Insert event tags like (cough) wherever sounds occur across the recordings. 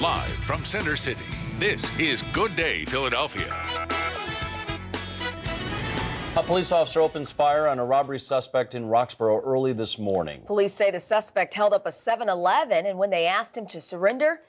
Live from Center City, this is Good Day Philadelphia. A police officer opens fire on a robbery suspect in Roxborough early this morning. Police say the suspect held up a 7 Eleven, and when they asked him to surrender,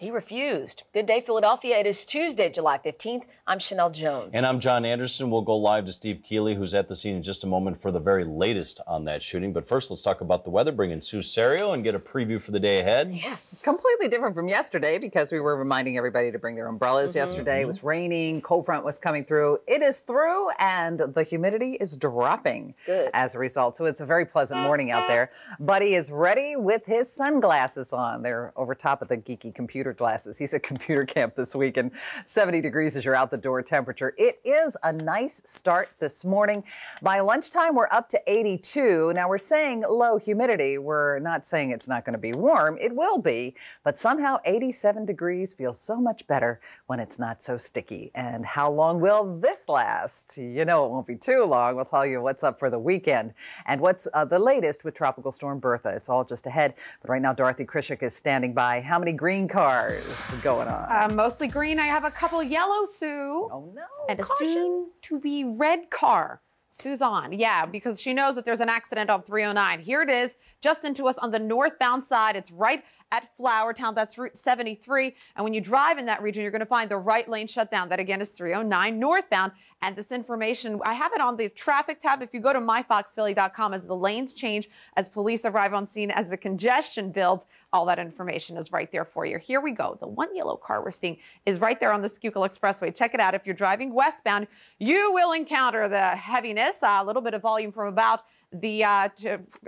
he refused. Good day, Philadelphia. It is Tuesday, July 15th. I'm Chanel Jones. And I'm John Anderson. We'll go live to Steve Keeley, who's at the scene in just a moment for the very latest on that shooting. But first, let's talk about the weather. Bring in Sue Serio and get a preview for the day ahead. Yes. Completely different from yesterday because we were reminding everybody to bring their umbrellas Mm-hmm. yesterday. It was raining, cold front was coming through. It is through, and the humidity is dropping Good. as a result. So it's a very pleasant morning out (laughs) there. Buddy is ready with his sunglasses on. They're over top of the geeky computer glasses. He's at computer camp this week, and 70 degrees is your out the door temperature. It is a nice start this morning. By lunchtime, we're up to 82. Now we're saying low humidity. We're not saying it's not going to be warm. It will be, but somehow 87 degrees feels so much better when it's not so sticky. And how long will this last? You know it won't be too long. We'll tell you what's up for the weekend and what's uh, the latest with Tropical Storm Bertha. It's all just ahead. But right now, Dorothy Krishik is standing by. How many green cars going on? Uh, mostly green. I have a couple yellow, Sue. oh no! and a caution. soon to be red car. On, yeah, because she knows that there's an accident on 309. Here it is, just into us on the northbound side. It's right at Flourtown. That's Route 73. And when you drive in that region, you're going to find the right lane shut down. That again is 309 northbound. And this information, I have it on the traffic tab. If you go to myfoxphilly.com, as the lanes change, as police arrive on scene, as the congestion builds, all that information is right there for you. Here we go. The one yellow car we're seeing is right there on the Schuylkill Expressway. Check it out. If you're driving westbound, you will encounter the heaviness, uh, a little bit of volume from about the uh,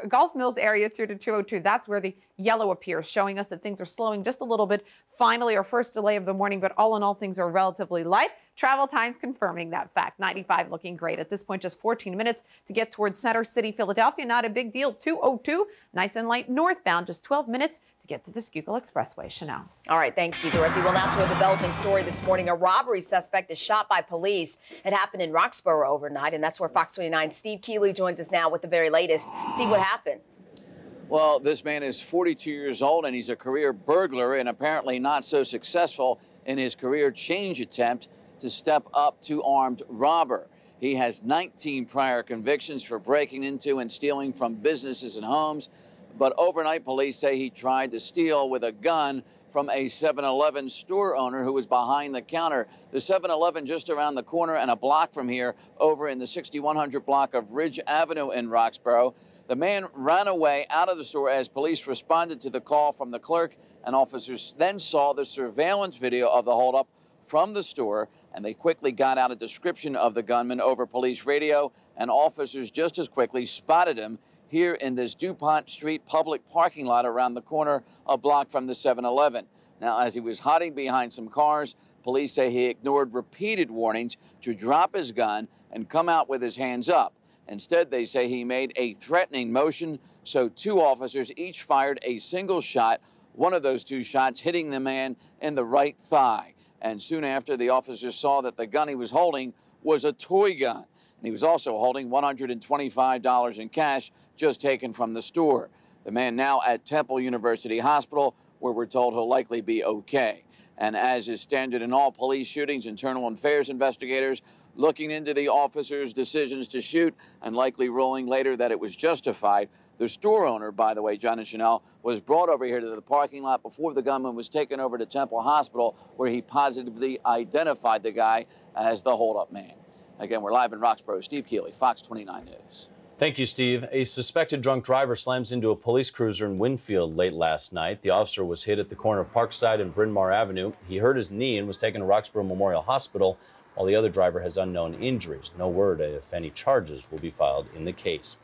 Gulf Mills area through to 202. That's where the yellow appears, showing us that things are slowing just a little bit. Finally, our first delay of the morning, but all in all, things are relatively light. Travel times confirming that fact. 95 looking great. At this point, just 14 minutes to get towards Center City, Philadelphia. Not a big deal. 202, nice and light northbound. Just 12 minutes to get to the Schuylkill Expressway. Chanel. All right, thank you, Dorothy. Well, now to a developing story this morning. A robbery suspect is shot by police. It happened in Roxborough overnight, and that's where Fox 29 Steve Keeley joins us now with the very latest. Steve, what happened? Well, this man is 42 years old and he's a career burglar and apparently not so successful in his career change attempt to step up to armed robber. He has 19 prior convictions for breaking into and stealing from businesses and homes. But overnight, police say he tried to steal with a gun from a 7 Eleven store owner who was behind the counter. The 7 Eleven just around the corner and a block from here over in the 6100 block of Ridge Avenue in Roxborough. The man ran away out of the store as police responded to the call from the clerk, and officers then saw the surveillance video of the holdup from the store, and they quickly got out a description of the gunman over police radio, and officers just as quickly spotted him here in this DuPont Street public parking lot around the corner, a block from the 7 Eleven. Now, as he was hiding behind some cars, police say he ignored repeated warnings to drop his gun and come out with his hands up. Instead, they say he made a threatening motion, so two officers each fired a single shot, one of those two shots hitting the man in the right thigh. And soon after, the officers saw that the gun he was holding was a toy gun. And he was also holding $125 in cash just taken from the store. The man now at Temple University Hospital, where we're told he'll likely be okay. And as is standard in all police shootings, internal affairs investigators looking into the officer's decisions to shoot and likely ruling later that it was justified. The store owner, by the way, John and Chanel, was brought over here to the parking lot before the gunman was taken over to Temple Hospital, where he positively identified the guy as the holdup man. Again, we're live in Roxborough. Steve Keeley, Fox 29 News. Thank you, Steve. A suspected drunk driver slams into a police cruiser in Wynnefield late last night. The officer was hit at the corner of Parkside and Bryn Mawr Avenue. He hurt his knee and was taken to Roxborough Memorial Hospital, while the other driver has unknown injuries. No word if any charges will be filed in the case.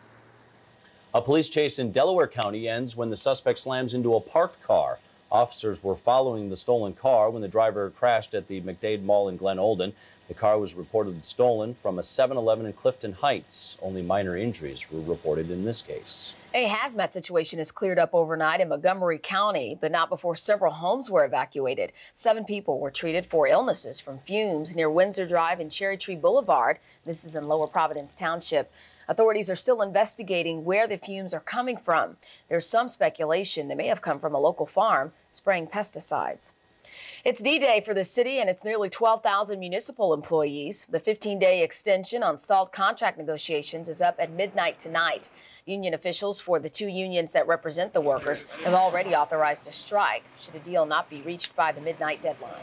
A police chase in Delaware County ends when the suspect slams into a parked car. Officers were following the stolen car when the driver crashed at the McDade Mall in Glenolden. The car was reported stolen from a 7 Eleven in Clifton Heights. Only minor injuries were reported in this case. A hazmat situation is cleared up overnight in Montgomery County, but not before several homes were evacuated. Seven people were treated for illnesses from fumes near Windsor Drive and Cherry Tree Boulevard. This is in Lower Providence Township. Authorities are still investigating where the fumes are coming from. There's some speculation they may have come from a local farm spraying pesticides. It's D Day for the city and its nearly 12,000 municipal employees. The 15 day extension on stalled contract negotiations is up at midnight tonight. Union officials for the two unions that represent the workers have already authorized a strike should a deal not be reached by the midnight deadline.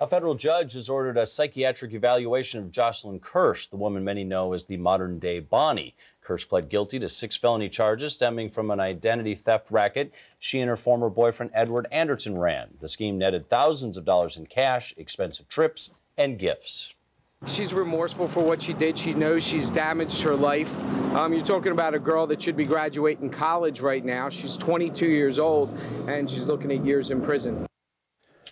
A federal judge has ordered a psychiatric evaluation of Jocelyn Kirsch, the woman many know as the modern day Bonnie. Kirsch pled guilty to six felony charges stemming from an identity theft racket she and her former boyfriend Edward Anderton ran. The scheme netted thousands of dollars in cash, expensive trips, and gifts. She's remorseful for what she did. She knows she's damaged her life. Um, you're talking about a girl that should be graduating college right now. She's 22 years old and she's looking at years in prison.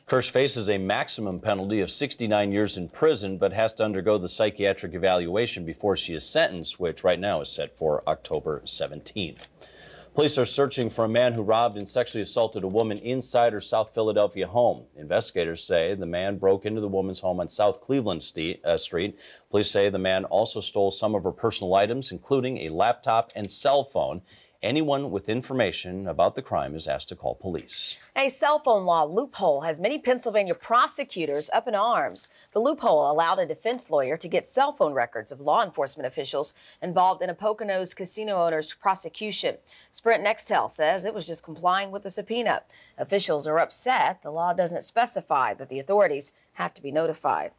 Kirsch faces a maximum penalty of 69 years in prison, but has to undergo the psychiatric evaluation before she is sentenced, which right now is set for October 17th. Police are searching for a man who robbed and sexually assaulted a woman inside her South Philadelphia home. Investigators say the man broke into the woman's home on South Cleveland uh, Street. Police say the man also stole some of her personal items, including a laptop and cell phone. Anyone with information about the crime is asked to call police. A cell phone law loophole has many Pennsylvania prosecutors up in arms. The loophole allowed a defense lawyer to get cell phone records of law enforcement officials involved in a Poconos casino owner's prosecution. Sprint Nextel says it was just complying with the subpoena. Officials are upset the law doesn't specify that the authorities have to be notified.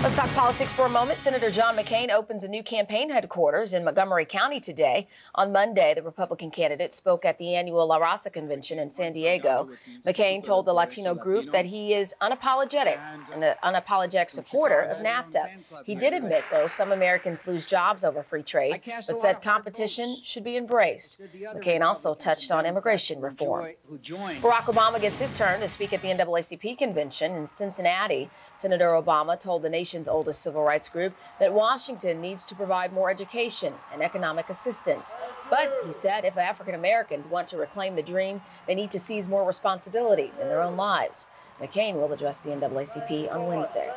Let's talk politics for a moment. Senator John McCain opens a new campaign headquarters in Montgomery County today. On Monday, the Republican candidate spoke at the annual La Raza convention in San Diego. McCain told the Latino group that he is unapologetic and an unapologetic supporter of NAFTA. He did admit, though, some Americans lose jobs over free trade, but said competition should be embraced. McCain also touched on immigration reform. Barack Obama gets his turn to speak at the NAACP convention in Cincinnati. Senator Obama told the nation nation's oldest civil rights group, that Washington needs to provide more education and economic assistance. But he said if African Americans want to reclaim the dream, they need to seize more responsibility in their own lives. McCain will address the NAACP on Wednesday.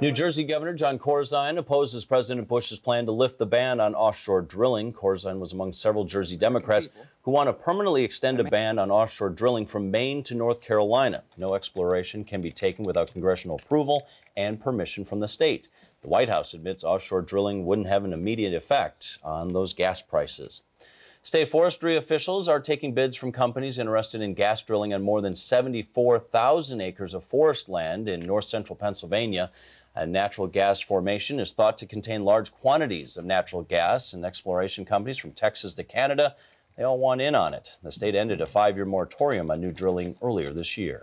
New Jersey Governor Jon Corzine opposes President Bush's plan to lift the ban on offshore drilling. Corzine was among several Jersey Democrats who want to permanently extend a ban on offshore drilling from Maine to North Carolina. No exploration can be taken without congressional approval and permission from the state. The White House admits offshore drilling wouldn't have an immediate effect on those gas prices. State forestry officials are taking bids from companies interested in gas drilling on more than 74,000 acres of forest land in north central Pennsylvania. A natural gas formation is thought to contain large quantities of natural gas, and exploration companies from Texas to Canada, they all want in on it. The state ended a five year moratorium on new drilling earlier this year.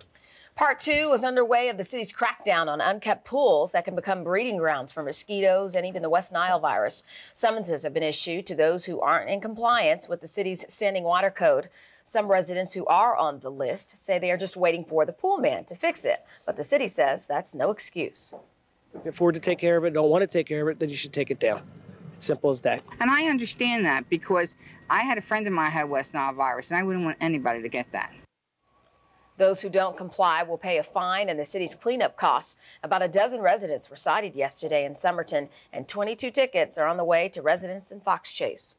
Part two is underway of the city's crackdown on unkept pools that can become breeding grounds for mosquitoes and even the West Nile virus. Summonses have been issued to those who aren't in compliance with the city's standing water code. Some residents who are on the list say they are just waiting for the pool man to fix it, but the city says that's no excuse. If you afford to take care of it, don't want to take care of it, then you should take it down. It's simple as that. And I understand that because I had a friend of mine had West Nile virus, and I wouldn't want anybody to get that. Those who don't comply will pay a fine and the city's cleanup costs. About a dozen residents were cited yesterday in Somerton, and 22 tickets are on the way to residents in Fox Chase.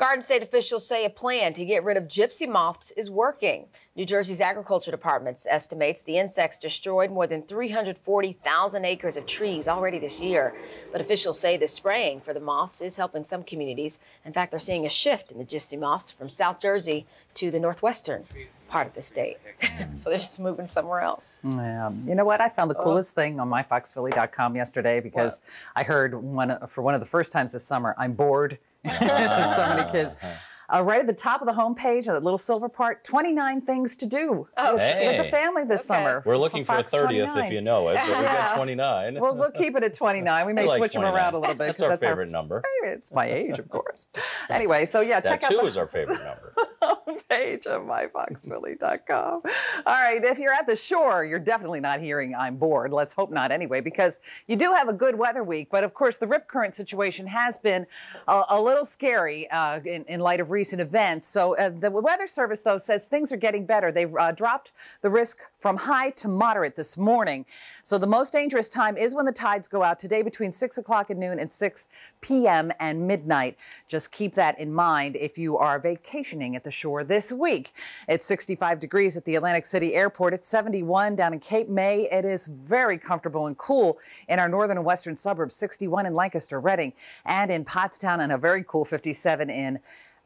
Garden State officials say a plan to get rid of gypsy moths is working. New Jersey's Agriculture Department estimates the insects destroyed more than 340,000 acres of trees already this year. But officials say the spraying for the moths is helping some communities. In fact, they're seeing a shift in the gypsy moths from South Jersey to the northwestern part of the state. (laughs) so they're just moving somewhere else. Yeah. You know what? I found the oh. coolest oh. thing on myfoxphilly.com yesterday because what? I heard one for one of the first times this summer, I'm bored (laughs) so many kids. (laughs) Uh, right at the top of the homepage, that little silver part, 29 things to do oh. with, hey. with, the family this okay. summer. We're looking for, for a 30th 29. if you know it, but we've got (laughs) 29. well, we'll keep it at 29. We may like switch 29. them around a little bit. Because that's our that's favorite our, number. It's my age, of course. (laughs) anyway, so yeah, check that out. That too is our favorite number. (laughs) homepage of myfoxphilly.com. All right, if you're at the shore, you're definitely not hearing I'm bored. Let's hope not anyway, because you do have a good weather week. But of course, the rip current situation has been a, a little scary uh, in, in, light of recent events. So uh, the Weather Service, though, says things are getting better. They've uh, dropped the risk from high to moderate this morning. So the most dangerous time is when the tides go out today between 6 o'clock at noon and 6 p.m. and midnight. Just keep that in mind if you are vacationing at the shore this week. It's 65 degrees at the Atlantic City Airport. It's 71 down in Cape May. It is very comfortable and cool in our northern and western suburbs, 61 in Lancaster, Reading, and in Pottstown, and a very cool 57 in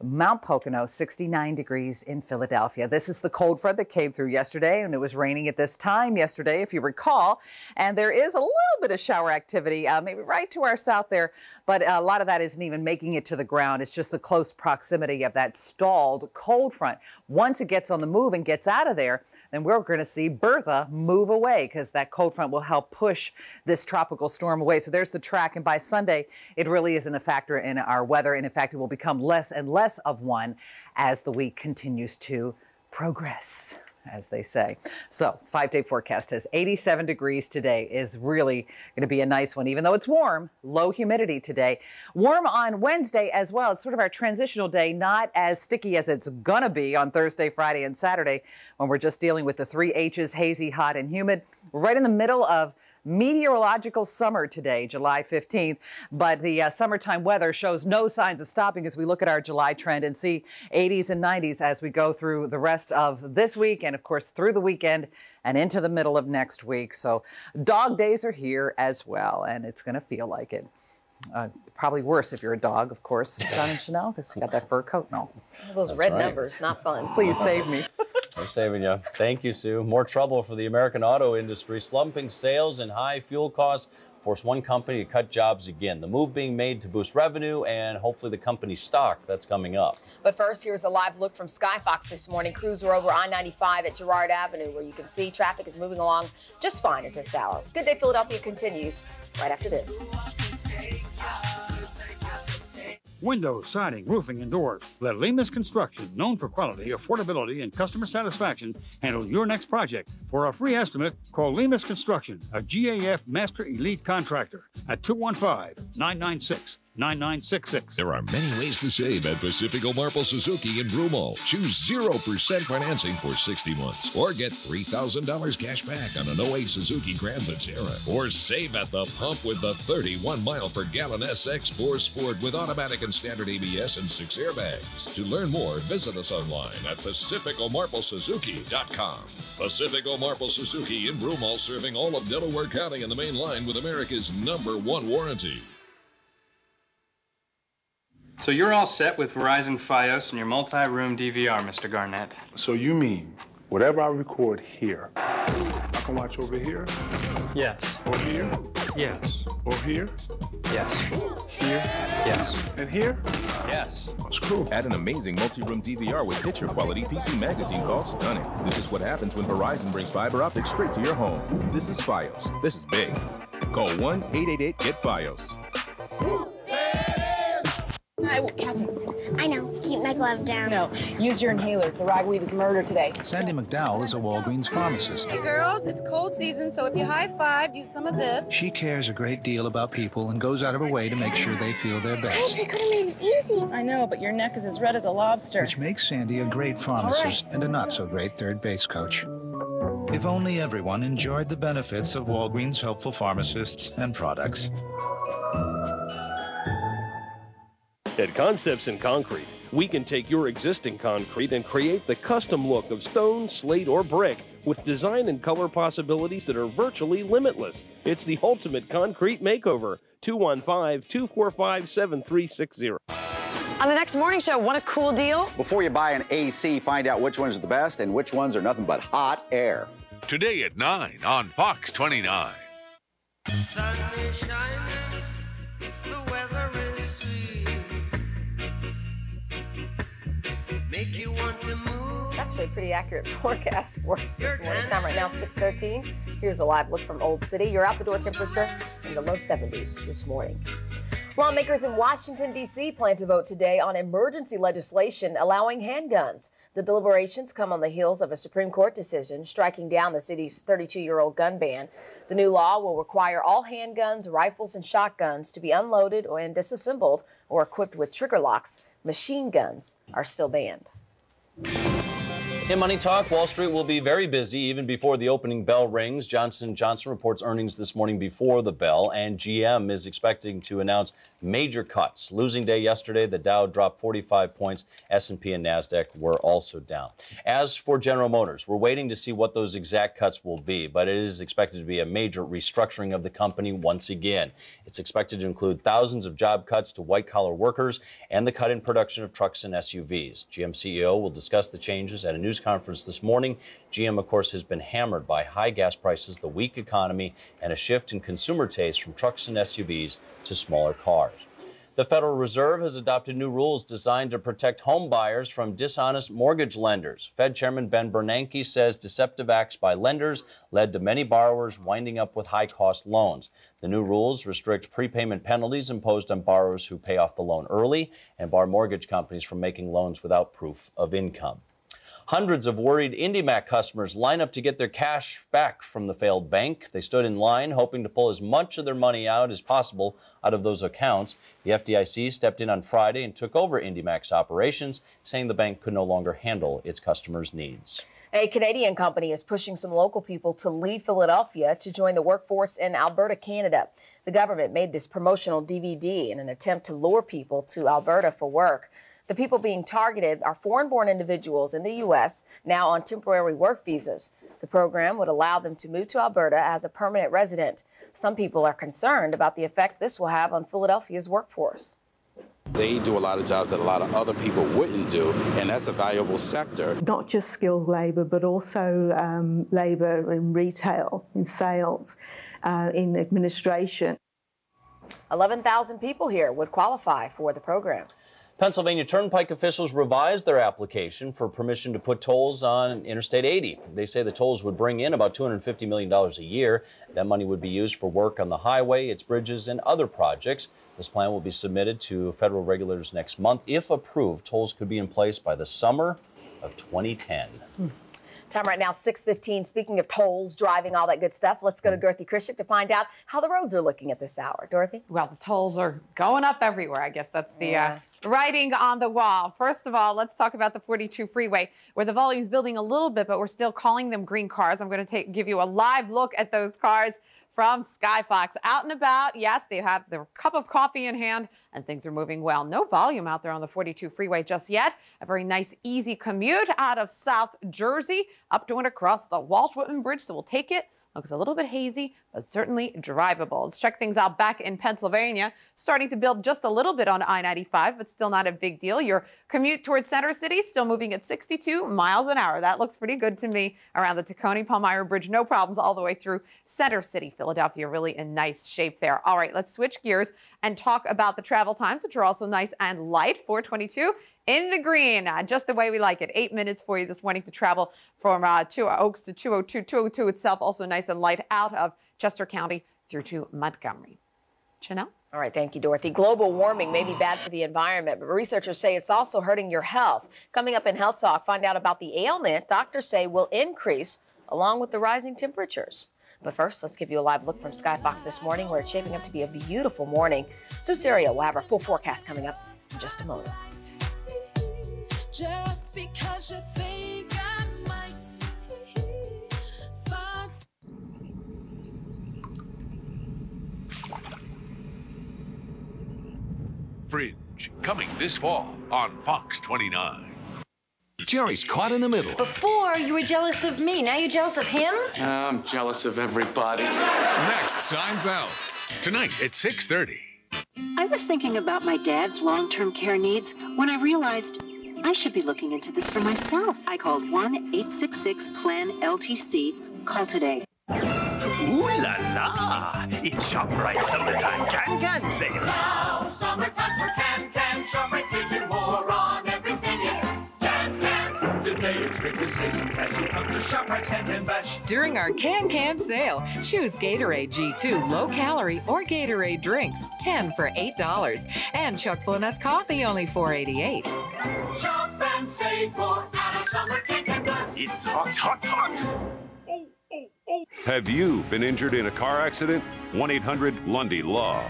Mount Pocono, 69 degrees in Philadelphia. This is the cold front that came through yesterday, and it was raining at this time yesterday, if you recall. And there is a little bit of shower activity, uh, maybe right to our south there, but a lot of that isn't even making it to the ground. It's just the close proximity of that stalled cold front. Once it gets on the move and gets out of there, then we're going to see Bertha move away because that cold front will help push this tropical storm away. So there's the track. And by Sunday, it really isn't a factor in our weather. And in fact, it will become less and less of one as the week continues to progress as they say. So, five day forecast has 87 degrees today is really going to be a nice one, even though it's warm. Low humidity today. Warm on Wednesday as well. It's sort of our transitional day, not as sticky as it's going to be on Thursday, Friday, and Saturday when we're just dealing with the three H's hazy, hot, and humid. Right in the middle of meteorological summer today, July 15th, but the uh, summertime weather shows no signs of stopping as we look at our July trend and see 80s and 90s as we go through the rest of this week and, of course, through the weekend and into the middle of next week. So, dog days are here as well, and it's going to feel like it. Uh, probably worse if you're a dog, of course, John and Chanel, because you got that fur coat and all. Those That's red right. numbers, not fun. Please save me. (laughs) I'm saving you. Thank you, Sue. More trouble for the American auto industry. Slumping sales and high fuel costs force one company to cut jobs again. The move being made to boost revenue and hopefully the company's stock. That's coming up. But first, here's a live look from Skyfox this morning. Crews were over I 95 at Girard Avenue, where you can see traffic is moving along just fine at this hour. Good Day Philadelphia continues right after this. Windows, siding, roofing, and doors. Let Lemus Construction, known for quality, affordability, and customer satisfaction, handle your next project. For a free estimate, call Lemus Construction, a GAF Master Elite Contractor, at 215 996 9966. There are many ways to save at Pacifico Marple Suzuki in Broomall. Choose 0% financing for 60 months or get $3,000 cash back on an 08 Suzuki Grand Vitara. Or save at the pump with the 31 mile per gallon SX4 Sport with automatic and standard ABS and six airbags. To learn more, visit us online at PacificoMarpleSuzuki.com. Pacifico Marple Suzuki in Broomall serving all of Delaware County and the main line with America's number one warranty. So you're all set with Verizon Fios and your multi-room DVR, Mr. Garnett. So you mean whatever I record here, I can watch over here? Yes. Or here? Yes. Or here? Yes. Here? Yes. And here? Yes. That's cool. Add an amazing multi-room DVR with picture quality PC magazine called Stunning. This is what happens when Verizon brings fiber optics straight to your home. This is Fios. This is big. Call 1-888-GET-FIOS. I, Catherine, I know. Keep my glove down. No, use your inhaler. The ragweed is murder today. Sandy McDowell is a Walgreens pharmacist. Hey girls, it's cold season, so if you high five, do some of this. She cares a great deal about people and goes out of her way to make sure they feel their best. I could have made it easy. I know, but your neck is as red as a lobster. Which makes Sandy a great pharmacist and a not so great third base coach. If only everyone enjoyed the benefits of Walgreens helpful pharmacists and products. At Concepts in Concrete, we can take your existing concrete and create the custom look of stone, slate, or brick with design and color possibilities that are virtually limitless. It's the ultimate concrete makeover. 215 245 7360. On the next morning show, what a cool deal. Before you buy an AC, find out which ones are the best and which ones are nothing but hot air. Today at 9 on Fox 29. Actually, a pretty accurate (laughs) forecast for us this morning. Time right now, 6:13. Here's a live look from Old City. Your out-the-door temperature in the low 70s this morning. Lawmakers in Washington, D.C. plan to vote today on emergency legislation allowing handguns. The deliberations come on the heels of a Supreme Court decision striking down the city's 32 year old gun ban. The new law will require all handguns, rifles, and shotguns to be unloaded or and disassembled or equipped with trigger locks. Machine guns are still banned. In Money Talk, Wall Street will be very busy even before the opening bell rings. Johnson Johnson reports earnings this morning before the bell, and GM is expecting to announce major cuts. Losing day yesterday, the Dow dropped 45 points. S&P and Nasdaq were also down. As for General Motors, we're waiting to see what those exact cuts will be, but it is expected to be a major restructuring of the company once again. It's expected to include thousands of job cuts to white-collar workers and the cut in production of trucks and SUVs. GM CEO will discuss the changes at a news conference this morning. GM, of course, has been hammered by high gas prices, the weak economy, and a shift in consumer taste from trucks and SUVs to smaller cars. The Federal Reserve has adopted new rules designed to protect home buyers from dishonest mortgage lenders. Fed Chairman Ben Bernanke says deceptive acts by lenders led to many borrowers winding up with high cost loans. The new rules restrict prepayment penalties imposed on borrowers who pay off the loan early and bar mortgage companies from making loans without proof of income. Hundreds of worried IndyMac customers line up to get their cash back from the failed bank. They stood in line hoping to pull as much of their money out as possible out of those accounts. The FDIC stepped in on Friday and took over IndyMac's operations, saying the bank could no longer handle its customers' needs. A Canadian company is pushing some local people to leave Philadelphia to join the workforce in Alberta, Canada. The government made this promotional DVD in an attempt to lure people to Alberta for work. The people being targeted are foreign born individuals in the U.S. now on temporary work visas. The program would allow them to move to Alberta as a permanent resident. Some people are concerned about the effect this will have on Philadelphia's workforce. They do a lot of jobs that a lot of other people wouldn't do, and that's a valuable sector. Not just skilled labour, but also um, labour in retail, in sales, uh, in administration. 11,000 people here would qualify for the program. Pennsylvania Turnpike officials revised their application for permission to put tolls on Interstate 80. They say the tolls would bring in about $250 million a year. That money would be used for work on the highway, its bridges, and other projects. This plan will be submitted to federal regulators next month. If approved, tolls could be in place by the summer of 2010. Hmm. Time right now, 6.15. Speaking of tolls, driving, all that good stuff, let's go to Dorothy Krishik to find out how the roads are looking at this hour. Dorothy? Well, the tolls are going up everywhere. I guess that's the yeah. uh, writing on the wall. First of all, let's talk about the 42 freeway, where the volume is building a little bit, but we're still calling them green cars. I'm going to give you a live look at those cars from Skyfox. Out and about, yes, they have their cup of coffee in hand and things are moving well. No volume out there on the 42 freeway just yet. A very nice, easy commute out of South Jersey up to and across the Walt Whitman Bridge, so we'll take it. Looks a little bit hazy, but certainly drivable. Let's check things out back in Pennsylvania. Starting to build just a little bit on I-95, but still not a big deal. Your commute towards Center City still moving at 62 miles an hour. That looks pretty good to me around the Tacony Palmyra Bridge. No problems all the way through Center City, Philadelphia. Really in nice shape there. All right, let's switch gears and talk about the travel times, which are also nice and light. 422 in the green, uh, just the way we like it. Eight minutes for you this morning to travel from uh, two Oaks to 202. 202 itself also nice and light out of Chester County through to Montgomery. Chanel? All right, thank you, Dorothy. Global warming may be bad for the environment, but researchers say it's also hurting your health. Coming up in Health Talk, find out about the ailment doctors say will increase along with the rising temperatures. But first, let's give you a live look from Skyfox this morning, where it's shaping up to be a beautiful morning. Sue Serio will have our full forecast coming up in just a moment. Just because you think I might find Fringe, coming this fall on Fox 29. Jerry's caught in the middle. Before, you were jealous of me. Now you're jealous of him? I'm jealous of everybody. Next, Seinfeld. Tonight at 6.30. I was thinking about my dad's long-term care needs when I realized I should be looking into this for myself. I called 1-866-PLAN-LTC. Call today. Ooh la la! It's ShopRite Summertime Can Can Sale. Now, summertime for Can Can. ShopRite saves you more on it's great to save some cash. You come to ShopRite's Can Can Bash. During our Can Can sale, choose Gatorade G2 low calorie or Gatorade drinks, 10 for $8. And Chuck Full Nuts coffee, only $4.88. Shop and save more at our summer Can Can Bash. It's hot, hot, hot. Oh, oh, oh. Have you been injured in a car accident? 1 800 Lundy Law.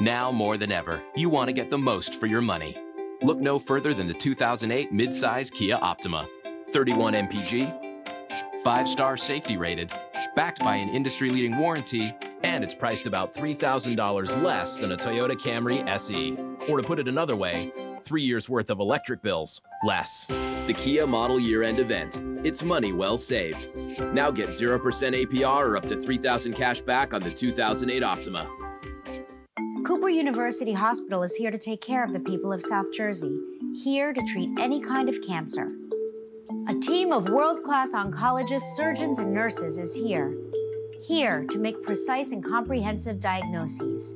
Now more than ever, you want to get the most for your money. Look no further than the 2008 midsize Kia Optima. 31 mpg, 5 star safety rated, backed by an industry leading warranty, and it's priced about $3,000 less than a Toyota Camry SE. Or to put it another way, three years worth of electric bills less. The Kia Model Year End event. It's money well saved. Now get 0% APR or up to 3000 cash back on the 2008 Optima. Cooper University Hospital is here to take care of the people of South Jersey, here to treat any kind of cancer. A team of world class oncologists, surgeons, and nurses is here. Here to make precise and comprehensive diagnoses.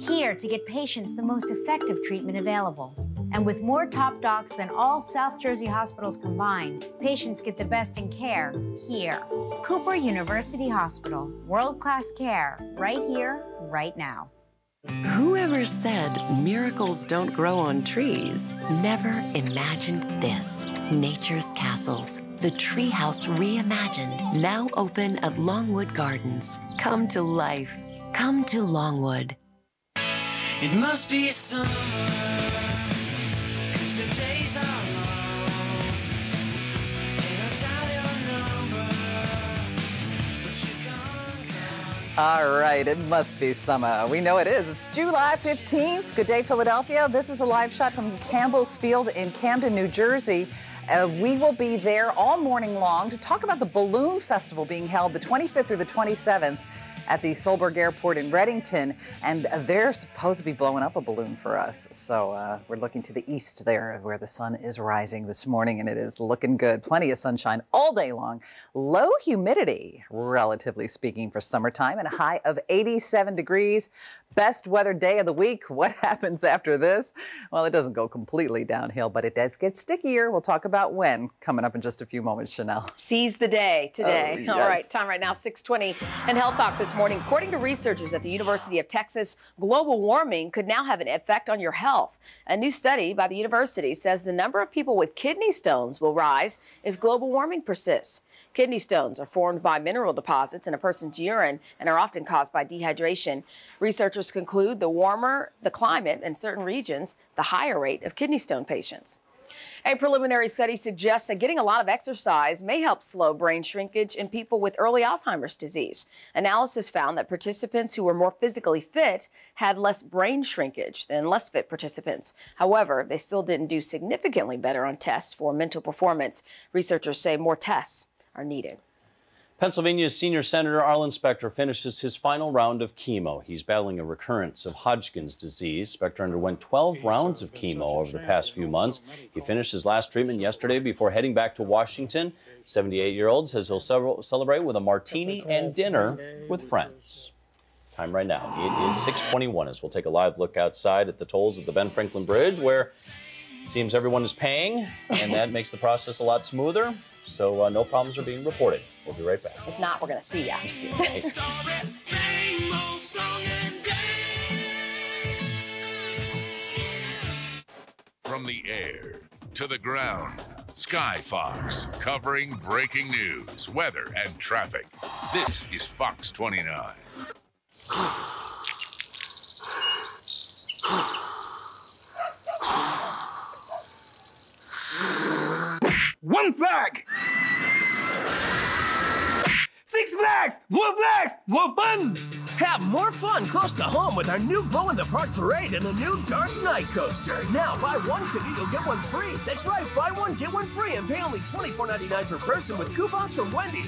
Here to get patients the most effective treatment available. And with more top docs than all South Jersey hospitals combined, patients get the best in care here. Cooper University Hospital, world class care, right here, right now. Whoever said miracles don't grow on trees never imagined this. Nature's Castles, the treehouse reimagined, now open at Longwood Gardens. Come to life. Come to Longwood. It must be summer. All right, it must be summer. We know it is. It's July 15th. Good day, Philadelphia. This is a live shot from Campbell's Field in Camden, New Jersey. Uh, we will be there all morning long to talk about the Balloon Festival being held the 25th through the 27th at the Solberg Airport in Readington. And they're supposed to be blowing up a balloon for us. So uh, we're looking to the east there where the sun is rising this morning and it is looking good. Plenty of sunshine all day long. Low humidity, relatively speaking, for summertime and a high of 87 degrees. Best weather day of the week. (laughs) What happens after this? Well, it doesn't go completely downhill, but it does get stickier. We'll talk about when coming up in just a few moments, Chanel. Seize the day today. Oh, All right, time right now, 620. And Health Talk this morning. According to researchers at the University of Texas, global warming could now have an effect on your health. A new study by the university says the number of people with kidney stones will rise if global warming persists. Kidney stones are formed by mineral deposits in a person's urine and are often caused by dehydration. Researchers conclude the warmer the climate in certain regions, the higher rate of kidney stone patients. A preliminary study suggests that getting a lot of exercise may help slow brain shrinkage in people with early Alzheimer's disease. Analysis found that participants who were more physically fit had less brain shrinkage than less fit participants. However, they still didn't do significantly better on tests for mental performance. Researchers say more tests are needed. Pennsylvania's senior senator Arlen Specter finishes his final round of chemo. He's battling a recurrence of Hodgkin's disease. Specter underwent 12 rounds of chemo over the past few months. He finished his last treatment yesterday before heading back to Washington. 78-year-old says he'll several- celebrate with a martini and dinner with friends. Time right now. It is 6:21 as we'll take a live look outside at the tolls of the Ben Franklin Bridge, where it seems everyone is paying, and that makes the process a lot smoother. So uh, no problems are being reported. We'll be right back. If not, we're going to see ya. Same old song and From the air to the ground, Sky Fox covering breaking news, weather, and traffic. This is Fox 29. One flag! Six flags! More flags! More fun! Have more fun close to home with our new Glow in the Park Parade and the new Dark Knight Coaster. Now, buy one ticket, you'll get one free. That's right, buy one, get one free, and pay only $24.99 per person with coupons from Wendy.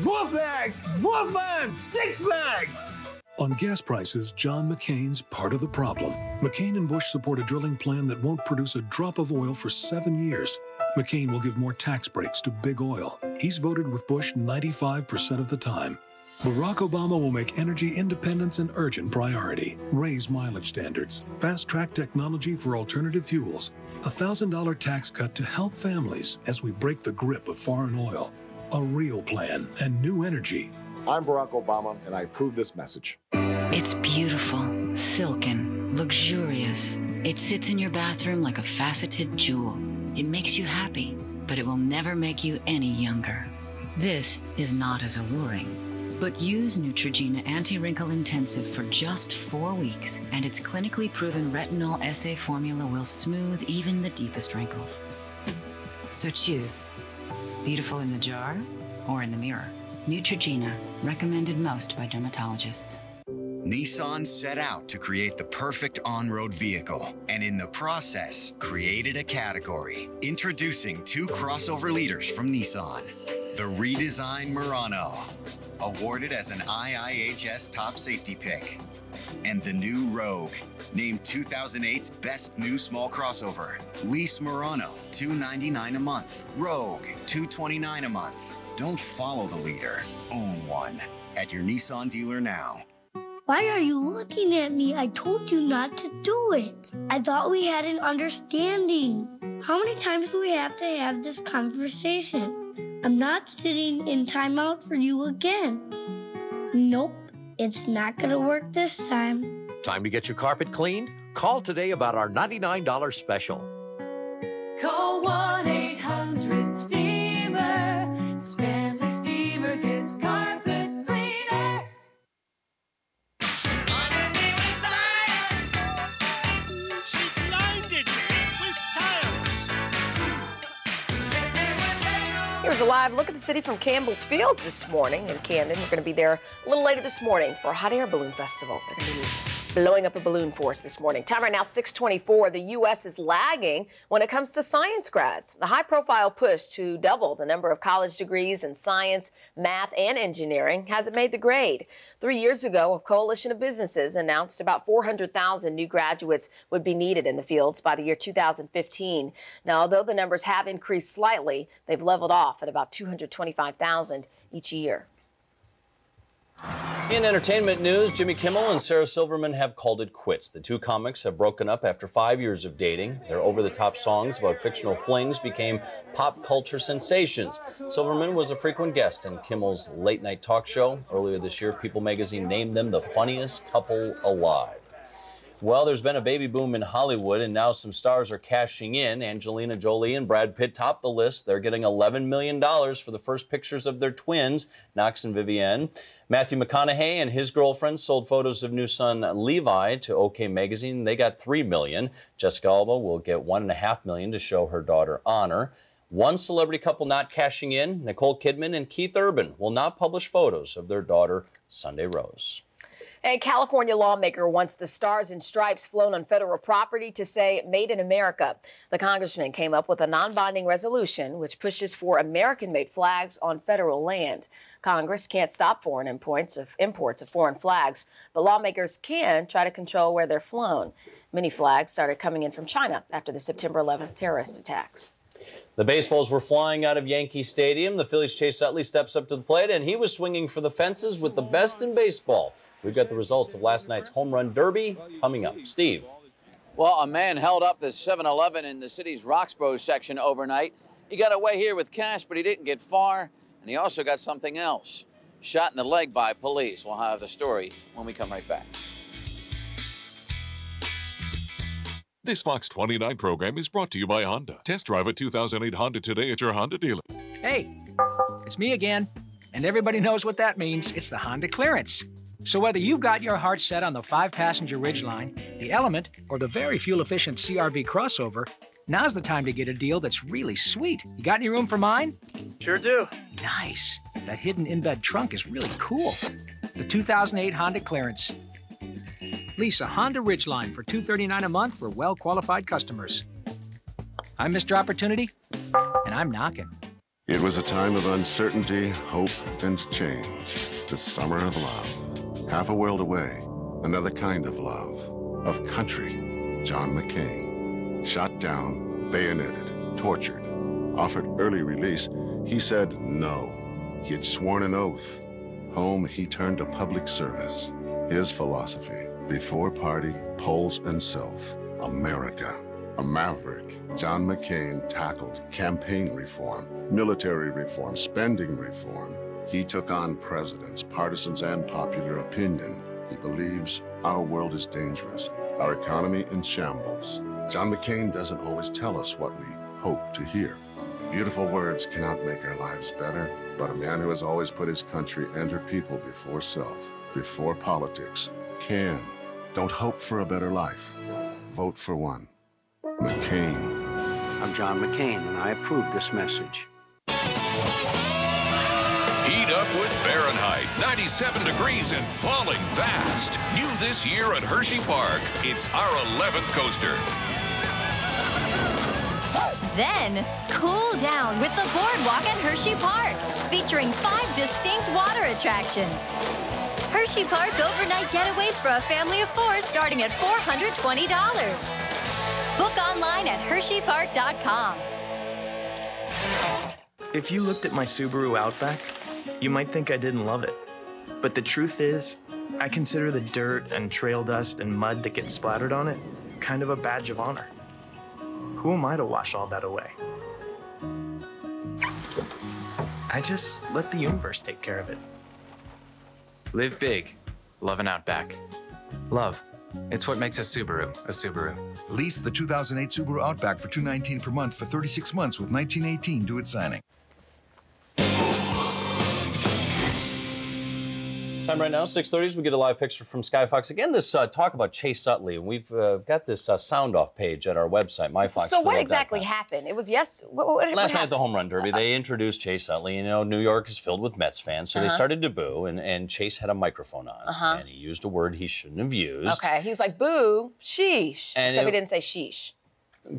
More flags! More fun! Six flags! On gas prices, John McCain's part of the problem. McCain and Bush support a drilling plan that won't produce a drop of oil for seven years. McCain will give more tax breaks to big oil. He's voted with Bush 95% of the time. Barack Obama will make energy independence an urgent priority, raise mileage standards, fast track technology for alternative fuels, a $1,000 tax cut to help families as we break the grip of foreign oil, a real plan and new energy. I'm Barack Obama, and I approve this message. It's beautiful, silken, luxurious. It sits in your bathroom like a faceted jewel. It makes you happy, but it will never make you any younger. This is not as alluring. But use Neutrogena Anti-Wrinkle Intensive for just four weeks, and its clinically proven retinol SA formula will smooth even the deepest wrinkles. So choose Beautiful in the jar or in the mirror. Neutrogena, recommended most by dermatologists. Nissan set out to create the perfect on road vehicle and, in the process, created a category. Introducing two crossover leaders from Nissan the redesigned Murano, awarded as an IIHS top safety pick, and the new Rogue, named 2008's best new small crossover. Lease Murano, 299 a month. Rogue, 229 a month. Don't follow the leader, own one. At your Nissan dealer now. Why are you looking at me? I told you not to do it. I thought we had an understanding. How many times do we have to have this conversation? I'm not sitting in timeout for you again. Nope, it's not gonna work this time. Time to get your carpet cleaned? Call today about our $99 special. Call 1 800 live look at the city from Campbell's Field this morning in Camden. We're going to be there a little later this morning for a hot air balloon festival. Blowing up a balloon for us this morning. Time right now, 624. The U.S. is lagging when it comes to science grads. The high profile push to double the number of college degrees in science, math, and engineering hasn't made the grade. Three years ago, a coalition of businesses announced about 400,000 new graduates would be needed in the fields by the year 2015. Now, although the numbers have increased slightly, they've leveled off at about 225,000 each year. In entertainment news, Jimmy Kimmel and Sarah Silverman have called it quits. The two comics have broken up after five years of dating. Their over the top songs about fictional flings became pop culture sensations. Silverman was a frequent guest in Kimmel's late night talk show. Earlier this year, People magazine named them the funniest couple alive. Well, there's been a baby boom in Hollywood, and now some stars are cashing in. Angelina Jolie and Brad Pitt top the list. They're getting $11 million for the first pictures of their twins, Knox and Vivienne. Matthew McConaughey and his girlfriend sold photos of new son Levi to OK Magazine. They got 3 million. Jessica Alba will get 1.5 million to show her daughter honor. One celebrity couple not cashing in, Nicole Kidman and Keith Urban, will not publish photos of their daughter, Sunday Rose. A California lawmaker wants the stars and stripes flown on federal property to say Made in America. The congressman came up with a non binding resolution which pushes for American made flags on federal land. Congress can't stop foreign imports of, imports of foreign flags, but lawmakers can try to control where they're flown. Many flags started coming in from China after the September 11th terrorist attacks. The baseballs were flying out of Yankee Stadium. The Phillies' Chase Utley steps up to the plate, and he was swinging for the fences with the best in baseball. We've got the results of last night's home run derby coming up. Steve. Well, a man held up the 7 Eleven in the city's Roxborough section overnight. He got away here with cash, but he didn't get far, and he also got something else shot in the leg by police. We'll have the story when we come right back. This Fox 29 program is brought to you by Honda. Test drive a 2008 Honda today at your Honda dealer. Hey, it's me again. And everybody knows what that means. It's the Honda clearance. So whether you've got your heart set on the five-passenger Ridgeline, the Element, or the very fuel-efficient CRV crossover, now's the time to get a deal that's really sweet. You got any room for mine? Sure do. Nice. That hidden in-bed trunk is really cool. The 2008 Honda clearance. Lease a Honda Ridgeline for 239 a month for well-qualified customers. I'm Mr. Opportunity, and I'm knocking. It was a time of uncertainty, hope, and change. The summer of love. Half a world away, another kind of love. Of country. John McCain. Shot down, bayoneted, tortured. Offered early release, he said no. He had sworn an oath. Home, he turned to public service. His philosophy before party, polls, and self. America. A maverick, John McCain tackled campaign reform, military reform, spending reform. He took on presidents, partisans, and popular opinion. He believes our world is dangerous, our economy in shambles. John McCain doesn't always tell us what we hope to hear. Beautiful words cannot make our lives better, but a man who has always put his country and her people before self, before politics, can. Don't hope for a better life. Vote for one. McCain. I'm John McCain, and I approve this message. Heat up with Fahrenheit, 97 degrees and falling fast. New this year at Hershey Park, it's our 11th coaster. Then, cool down with the boardwalk at Hershey Park, featuring five distinct water attractions. Hershey Park overnight getaways for a family of four starting at $420. Book online at HersheyPark.com. If you looked at my Subaru Outback, you might think I didn't love it. But the truth is, I consider the dirt and trail dust and mud that gets splattered on it kind of a badge of honor. Who am I to wash all that away? I just let the universe take care of it. Live big. Love an Outback. Love. It's what makes a Subaru a Subaru. Lease the 2008 Subaru Outback for 219 per month for 36 months with 1918 due at signing. Time right now, 6:30. as We get a live picture from Sky Fox. Again, this uh, talk about Chase Utley, and we've uh, got this uh, sound off page at our website, myfox. So what exactly happened? It was yes. What, what, what Last night at the home run derby, they introduced Chase Utley. You know, New York is filled with Mets fans, so they Uh-huh. started to boo, and, and Chase had a microphone on, Uh-huh. and he used a word he shouldn't have used. Okay, he was like boo, sheesh. And Except he didn't say sheesh.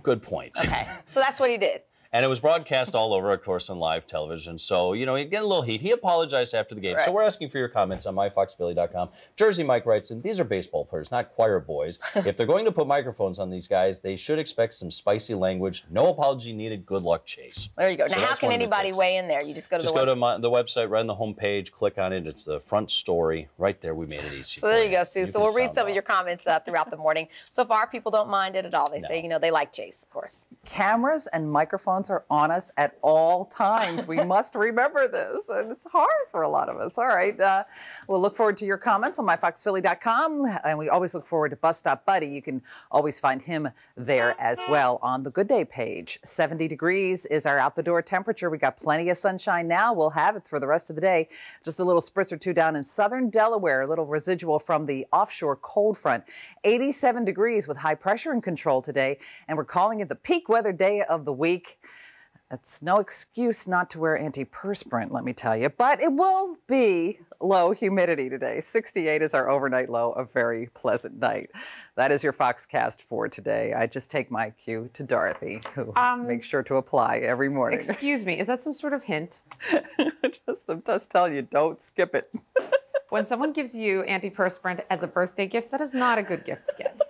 Good point. Okay, so that's what he did. And it was broadcast all over, of course, on live television. So, you know, he get a little heat. He apologized after the game. So we're asking for your comments on myfoxphilly.com. Jersey Mike writes, and these are baseball players, not choir boys. (laughs) if they're going to put microphones on these guys, they should expect some spicy language. No apology needed. Good luck, Chase. There you go. So now, how can one of the anybody weigh in there? You just go to Just the go web- to my, the website, right on the home page, click on it. It's the front story. Right there, we made it easy. So there you go, Sue. You so we'll read sound some of your comments uh, throughout the morning. So far, people don't mind it at all. They say, you know, they like Chase, of course. Cameras and microphones are on us at all times. We (laughs) must remember this, and it's hard for a lot of us. All right, uh, we'll look forward to your comments on myfoxphilly.com, and we always look forward to Bus Stop Buddy. You can always find him there as well on the Good Day page. 70 degrees is our out the door temperature. We got plenty of sunshine now. We'll have it for the rest of the day. Just a little spritz or two down in southern Delaware, a little residual from the offshore cold front. 87 degrees with high pressure in control today, and we're calling it the peak weather day of the week. That's no excuse not to wear antiperspirant, let me tell you. But it will be low humidity today. 68 is our overnight low, a very pleasant night. That is your Foxcast for today. I just take my cue to Dorothy, who um, makes sure to apply every morning. Excuse me, is that some sort of hint? (laughs) just, I'm just telling you, don't skip it. (laughs) when someone gives you antiperspirant as a birthday gift, that is not a good gift to get.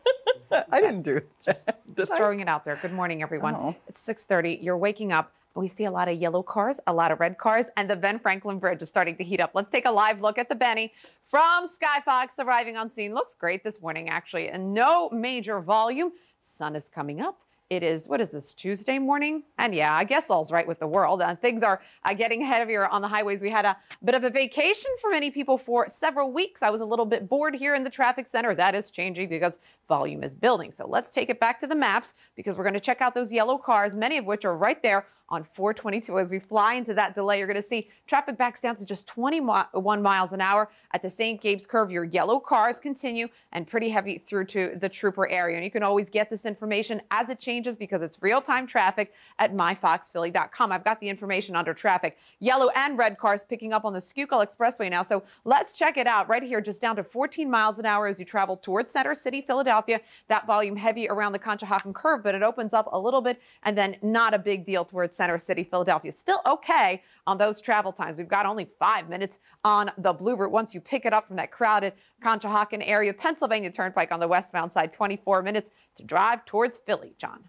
(laughs) I didn't do just, (laughs) just throwing it out there. Good morning, everyone. Oh. It's 6:30. You're waking up. We see a lot of yellow cars, a lot of red cars, and the Ben Franklin Bridge is starting to heat up. Let's take a live look at the Benny from Skyfox arriving on scene. Looks great this morning, actually, and no major volume. Sun is coming up. It is, what is this, Tuesday morning? And yeah, I guess all's right with the world. Uh, things are uh, getting heavier on the highways. We had a bit of a vacation for many people for several weeks. I was a little bit bored here in the traffic center. That is changing because volume is building. So let's take it back to the maps because we're going to check out those yellow cars, many of which are right there on 422. As we fly into that delay, you're going to see traffic backs down to just 21 miles an hour at the St. Gabe's curve. Your yellow cars continue and pretty heavy through to the Trooper area. And you can always get this information as it changes because it's real time traffic at myfoxphilly.com. I've got the information under traffic. Yellow and red cars picking up on the Schuylkill Expressway now. So let's check it out right here, just down to 14 miles an hour as you travel towards Center City, Philadelphia. That volume heavy around the Conshohocken curve, but it opens up a little bit and then not a big deal towards Center City, Philadelphia. Still okay on those travel times. We've got only five minutes on the blue route once you pick it up from that crowded Conshohocken area. Pennsylvania Turnpike on the westbound side, 24 minutes to drive towards Philly, John.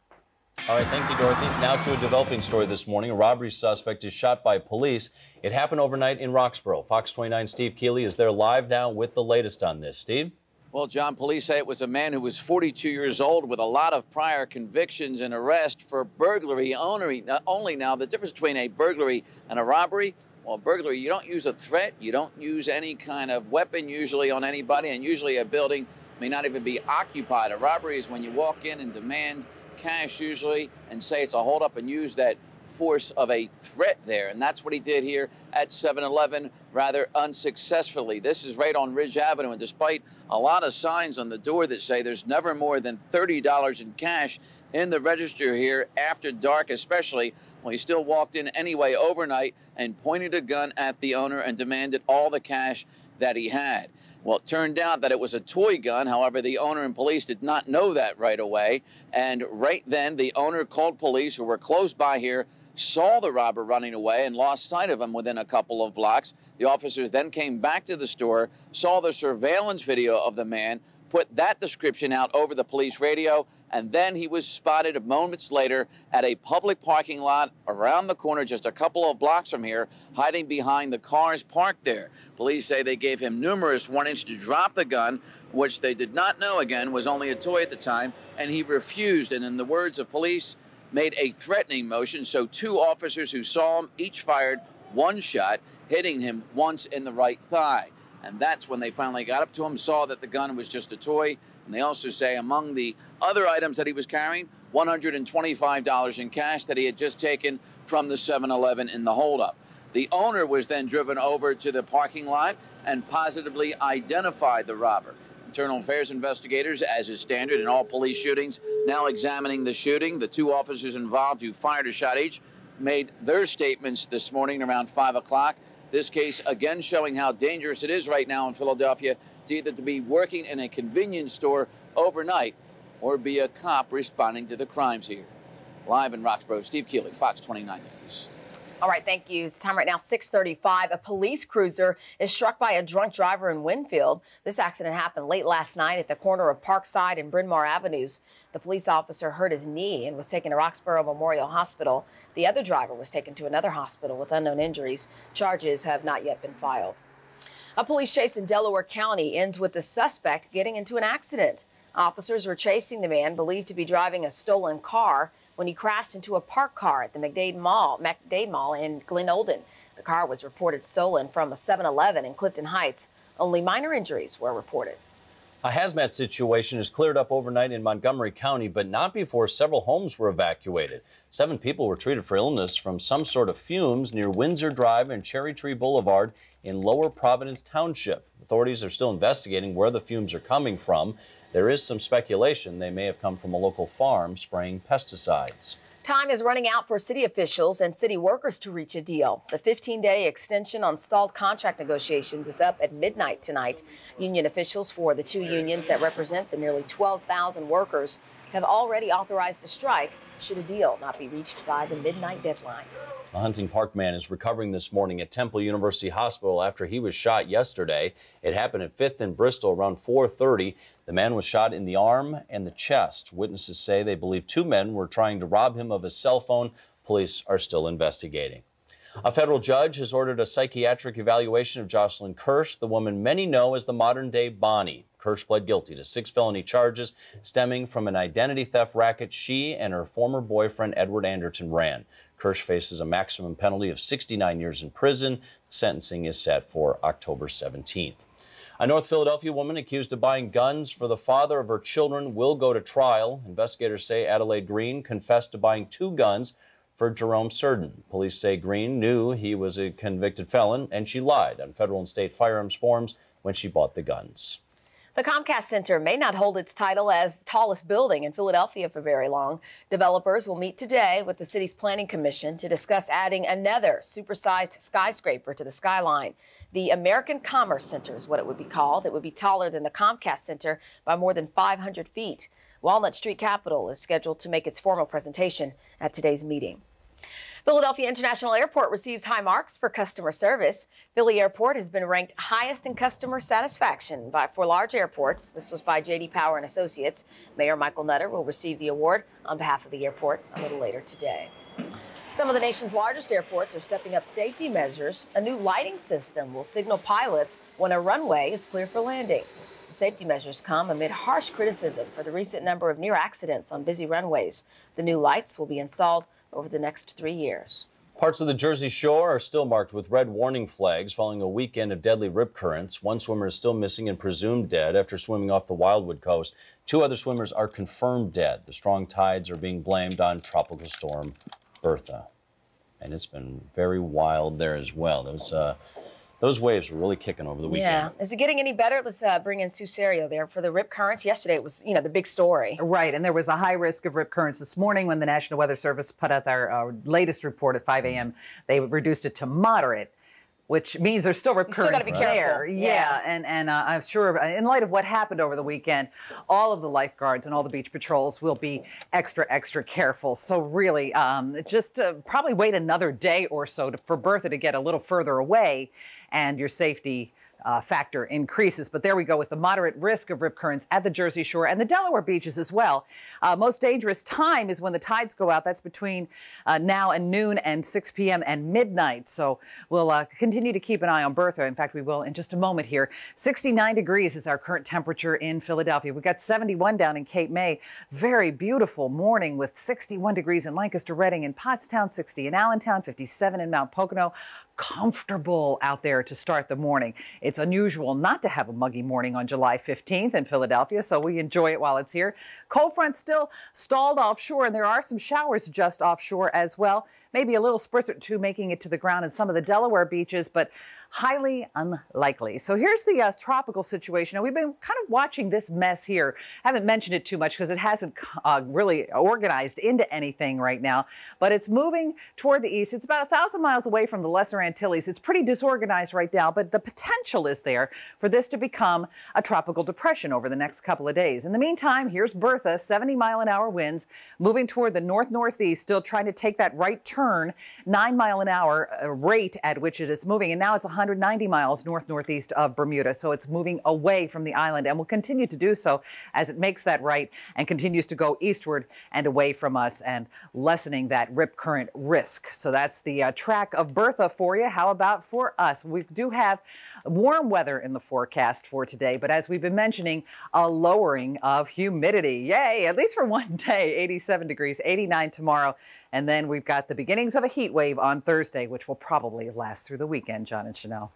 All right, thank you, Dorothy. Now to a developing story this morning. A robbery suspect is shot by police. It happened overnight in Roxborough. Fox 29 Steve Keeley is there live now with the latest on this. Steve? Well, John, police say it was a man who was 42 years old with a lot of prior convictions and arrest for burglary only. Uh, only. Now, the difference between a burglary and a robbery, well, burglary, you don't use a threat, you don't use any kind of weapon usually on anybody, and usually a building may not even be occupied. A robbery is when you walk in and demand cash usually and say it's a holdup and use that force of a threat there. And that's what he did here at 7 Eleven rather unsuccessfully. This is right on Ridge Avenue. And despite a lot of signs on the door that say there's never more than $30 in cash, in the register here after dark, especially when he still walked in anyway overnight and pointed a gun at the owner and demanded all the cash that he had. Well, it turned out that it was a toy gun. However, the owner and police did not know that right away. And right then, the owner called police who were close by here, saw the robber running away, and lost sight of him within a couple of blocks. The officers then came back to the store, saw the surveillance video of the man, put that description out over the police radio, and then he was spotted a moments later at a public parking lot around the corner, just a couple of blocks from here, hiding behind the cars parked there. Police say they gave him numerous warnings to drop the gun, which they did not know again was only a toy at the time, and he refused. And in the words of police, made a threatening motion. So two officers who saw him each fired one shot, hitting him once in the right thigh. And that's when they finally got up to him, saw that the gun was just a toy. And they also say among the other items that he was carrying, $125 in cash that he had just taken from the 7 Eleven in the holdup. The owner was then driven over to the parking lot and positively identified the robber. Internal Affairs investigators, as is standard in all police shootings, now examining the shooting. The two officers involved who fired a shot each made their statements this morning around 5 o'clock. This case again showing how dangerous it is right now in Philadelphia to either to be working in a convenience store overnight or be a cop responding to the crimes here. Live in Roxborough, Steve Keeley, Fox 29 News. All right, thank you. It's time right now, 635. A police cruiser is struck by a drunk driver in Wynnefield. This accident happened late last night at the corner of Parkside and Bryn Mawr Avenues. The police officer hurt his knee and was taken to Roxborough Memorial Hospital. The other driver was taken to another hospital with unknown injuries. Charges have not yet been filed. A police chase in Delaware County ends with the suspect getting into an accident. Officers were chasing the man believed to be driving a stolen car when he crashed into a parked car at the McDade Mall, McDade Mall in Glenolden. The car was reported stolen from a 7-Eleven in Clifton Heights. Only minor injuries were reported. A hazmat situation is cleared up overnight in Montgomery County, but not before several homes were evacuated. Seven people were treated for illness from some sort of fumes near Windsor Drive and Cherry Tree Boulevard in Lower Providence Township. Authorities are still investigating where the fumes are coming from. There is some speculation they may have come from a local farm spraying pesticides. Time is running out for city officials and city workers to reach a deal. The 15 day extension on stalled contract negotiations is up at midnight tonight. Union officials for the two unions that represent the nearly 12,000 workers have already authorized a strike should a deal not be reached by the midnight deadline. A Hunting Park man is recovering this morning at Temple University Hospital after he was shot yesterday. It happened at 5th and Bristol around 4:30. The man was shot in the arm and the chest. Witnesses say they believe two men were trying to rob him of his cell phone. Police are still investigating. A federal judge has ordered a psychiatric evaluation of Jocelyn Kirsch, the woman many know as the modern day Bonnie. Kirsch pled guilty to six felony charges stemming from an identity theft racket she and her former boyfriend Edward Anderton ran. Kirsch faces a maximum penalty of 69 years in prison. Sentencing is set for October 17th. A North Philadelphia woman accused of buying guns for the father of her children will go to trial. Investigators say Adelaide Green confessed to buying two guns for Jerome Surden. Police say Green knew he was a convicted felon and she lied on federal and state firearms forms when she bought the guns. The Comcast Center may not hold its title as the tallest building in Philadelphia for very long. Developers will meet today with the city's planning commission to discuss adding another supersized skyscraper to the skyline. The American Commerce Center is what it would be called. It would be taller than the Comcast Center by more than 500 feet. Walnut Street Capital is scheduled to make its formal presentation at today's meeting. Philadelphia International Airport receives high marks for customer service. Philly Airport has been ranked highest in customer satisfaction by, for large airports. This was by J.D. Power and Associates. Mayor Michael Nutter will receive the award on behalf of the airport a little later today. Some of the nation's largest airports are stepping up safety measures. A new lighting system will signal pilots when a runway is clear for landing. The safety measures come amid harsh criticism for the recent number of near accidents on busy runways. The new lights will be installed over the next three years. Parts of the Jersey Shore are still marked with red warning flags following a weekend of deadly rip currents. One swimmer is still missing and presumed dead after swimming off the Wildwood coast. Two other swimmers are confirmed dead. The strong tides are being blamed on Tropical Storm Bertha. And it's been very wild there as well. Those, uh, those waves were really kicking over the weekend. Yeah. Is it getting any better? Let's uh, bring in Sue Serio there for the rip currents. Yesterday it was, you know, the big story. Right, and there was a high risk of rip currents this morning when the National Weather Service put out their uh, latest report at 5 a.m. They reduced it to moderate. Which means there's still rip You still gotta currents be there. careful. Yeah, Yeah. and and uh, I'm sure uh, in light of what happened over the weekend, all of the lifeguards and all the beach patrols will be extra extra careful. So really, um, just uh, probably wait another day or so to, for Bertha to get a little further away, and your safety uh, factor increases. But there we go with the moderate risk of rip currents at the Jersey Shore and the Delaware beaches as well. Uh, most dangerous time is when the tides go out. That's between uh, now and noon and 6 p.m. and midnight. So we'll uh, continue to keep an eye on Bertha. In fact, we will in just a moment here. 69 degrees is our current temperature in Philadelphia. We've got 71 down in Cape May. Very beautiful morning with 61 degrees in Lancaster, Reading, and Pottstown, 60 in Allentown, 57 in Mount Pocono comfortable out there to start the morning. It's unusual not to have a muggy morning on July 15th in Philadelphia, so we enjoy it while it's here. Cold front still stalled offshore, and there are some showers just offshore as well. Maybe a little spritz or two making it to the ground in some of the Delaware beaches, but highly unlikely. So here's the uh, tropical situation. Now, we've been kind of watching this mess here. I haven't mentioned it too much because it hasn't uh, really organized into anything right now, but it's moving toward the east. It's about a thousand miles away from the Lesser Antilles. It's pretty disorganized right now, but the potential is there for this to become a tropical depression over the next couple of days. In the meantime, here's Bertha, 70 mile an hour winds, moving toward the north northeast, still trying to take that right turn, nine mile an hour uh, rate at which it is moving. And now it's 190 miles north northeast of Bermuda. So it's moving away from the island and will continue to do so as it makes that right and continues to go eastward and away from us and lessening that rip current risk. So that's the uh, track of Bertha for you. How about for us? We do have warm weather in the forecast for today, but as we've been mentioning, a lowering of humidity. Yay, at least for (laughs) one day, 87 degrees, 89 tomorrow. And then we've got the beginnings of a heat wave on Thursday, which will probably last through the weekend, John and Chanel.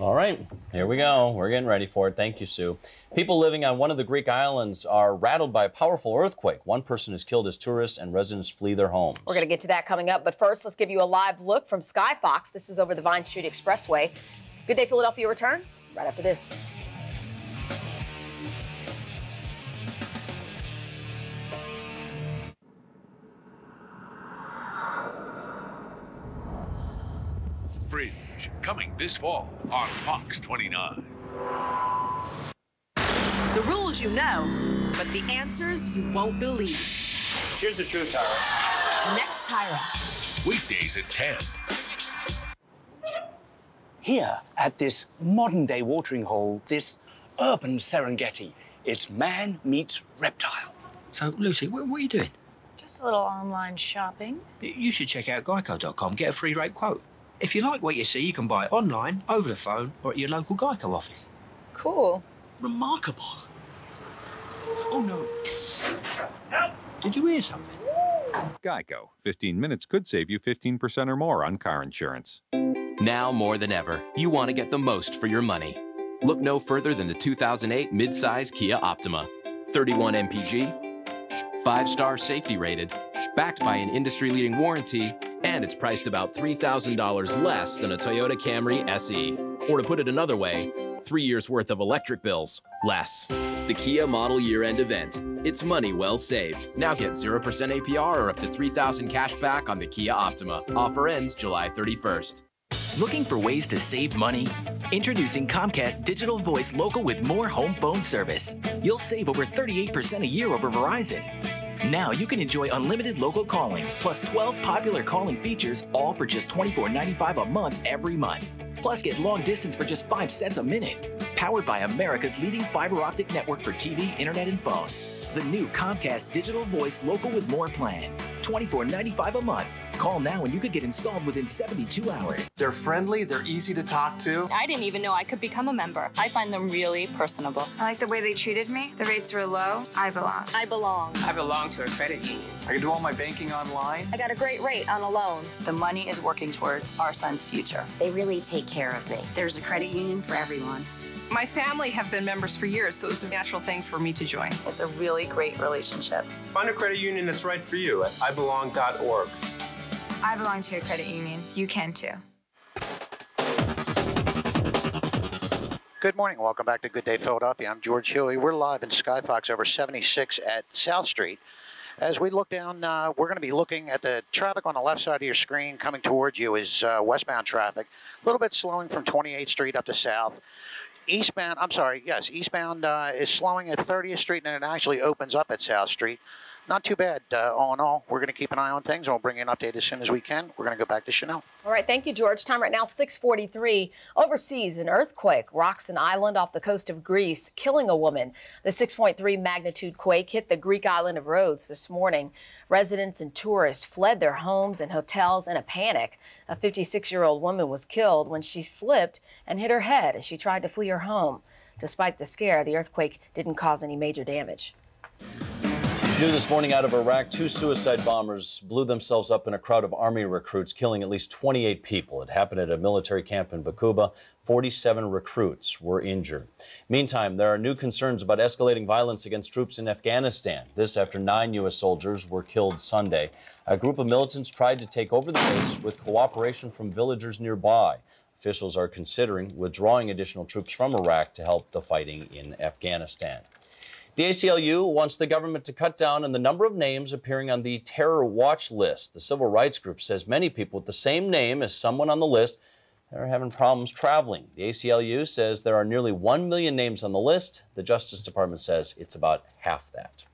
All right, here we go. We're getting ready for it. Thank you, Sue. People living on one of the Greek islands are rattled by a powerful earthquake. One person is killed as tourists and residents flee their homes. We're going to get to that coming up. But first, let's give you a live look from Sky Fox. This is over the Vine Street Expressway. Good Day Philadelphia returns right after this. Fringe, coming this fall on Fox 29. The rules you know, but the answers you won't believe. Here's the truth, Tyra. Next Tyra. Weekdays at 10. Here at this modern day watering hole, this urban Serengeti, it's man meets reptile. So, Lucy, what, what are you doing? Just a little online shopping. You should check out geico.com, get a free rate quote. If you like what you see, you can buy it online, over the phone, or at your local Geico office. Cool. Remarkable. Oh, no. Did you hear something? Geico. 15 minutes could save you 15% or more on car insurance. Now more than ever, you want to get the most for your money. Look no further than the 2008 midsize Kia Optima. 31 mpg, 5-star safety rated, backed by an industry-leading warranty, and it's priced about $3,000 less than a Toyota Camry SE. Or to put it another way, three years worth of electric bills less. The Kia Model Year End event. It's money well saved. Now get 0% APR or up to 3000 cash back on the Kia Optima. Offer ends July 31st. Looking for ways to save money? Introducing Comcast Digital Voice Local with more home phone service. You'll save over 38% a year over Verizon. Now you can enjoy unlimited local calling, plus 12 popular calling features, all for just $24.95 a month every month. Plus, get long distance for just 5 cents a minute. Powered by America's leading fiber optic network for TV, internet, and phone. The new Comcast Digital Voice Local with More plan. $24.95 a month. Call now and you could get installed within 72 hours. They're friendly, they're easy to talk to. I didn't even know I could become a member. I find them really personable. I like the way they treated me. The rates were low. I belong. I belong. I belong to a credit union. I can do all my banking online. I got a great rate on a loan. The money is working towards our son's future. They really take care of me. There's a credit union for everyone. My family have been members for years, so it was a natural thing for me to join. It's a really great relationship. Find a credit union that's right for you at ibelong.org. I belong to a credit union. You can too. Good morning. Welcome back to Good Day Philadelphia. I'm George Huey. We're live in Skyfox over 76 at South Street. As we look down, uh, we're going to be looking at the traffic on the left side of your screen coming towards you is uh, westbound traffic. A little bit slowing from 28th Street up to South. Eastbound, I'm sorry, yes, eastbound uh, is slowing at 30th Street and then it actually opens up at South Street not too bad. Uh, all in all, we're going to keep an eye on things, and we'll bring you an update as soon as we can. We're going to go back to Chanel. All right, thank you, George. Time right now, 643. Overseas, an earthquake rocks an island off the coast of Greece, killing a woman. The 6.3 magnitude quake hit the Greek island of Rhodes this morning. Residents and tourists fled their homes and hotels in a panic. A 56-year-old woman was killed when she slipped and hit her head as she tried to flee her home. Despite the scare, the earthquake didn't cause any major damage. New this morning out of Iraq, two suicide bombers blew themselves up in a crowd of army recruits, killing at least 28 people. It happened at a military camp in Bakuba. 47 recruits were injured. Meantime, there are new concerns about escalating violence against troops in Afghanistan. This after nine U.S. soldiers were killed Sunday. A group of militants tried to take over the base with cooperation from villagers nearby. Officials are considering withdrawing additional troops from Iraq to help the fighting in Afghanistan. The ACLU wants the government to cut down on the number of names appearing on the terror watch list. The civil rights group says many people with the same name as someone on the list are having problems traveling. The ACLU says there are nearly 1 million names on the list. The Justice Department says it's about half that.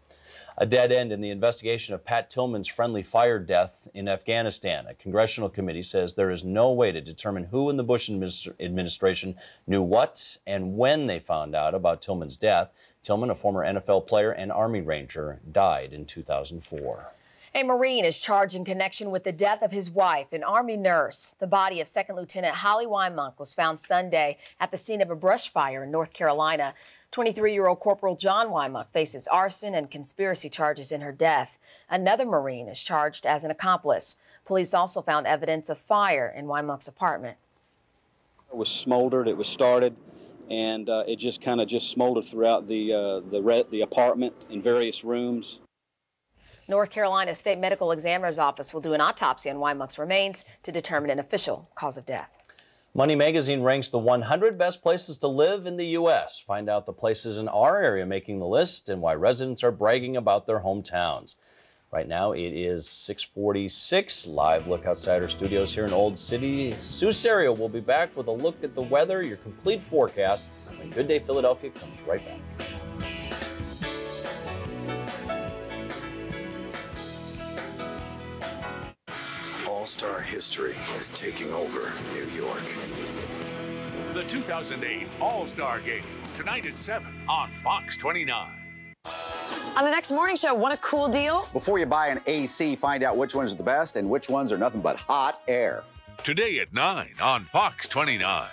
A dead end in the investigation of Pat Tillman's friendly fire death in Afghanistan. A congressional committee says there is no way to determine who in the Bush administration knew what and when they found out about Tillman's death. Tillman, a former NFL player and Army Ranger, died in 2004. A Marine is charged in connection with the death of his wife, an Army nurse. The body of Second Lieutenant Holly Wimunc was found Sunday at the scene of a brush fire in North Carolina. 23-year-old Corporal John Wimunc faces arson and conspiracy charges in her death. Another Marine is charged as an accomplice. Police also found evidence of fire in Wimunc's apartment. It was smoldered. It was started and uh, it just kind of just smoldered throughout the uh, the the apartment in various rooms. North Carolina State Medical Examiner's Office will do an autopsy on Wimunc's remains to determine an official cause of death. Money Magazine ranks the 100 best places to live in the U.S. Find out the places in our area making the list and why residents are bragging about their hometowns. Right now it is 646. Live look outside our studios here in Old City. Sue Serio will be back with a look at the weather, your complete forecast, when Good Day Philadelphia comes right back. All-star history is taking over New York. The 2008 All-Star Game, tonight at 7 on Fox 29. On the next morning show, what a cool deal. Before you buy an AC, find out which ones are the best and which ones are nothing but hot air. Today at 9 on Fox 29.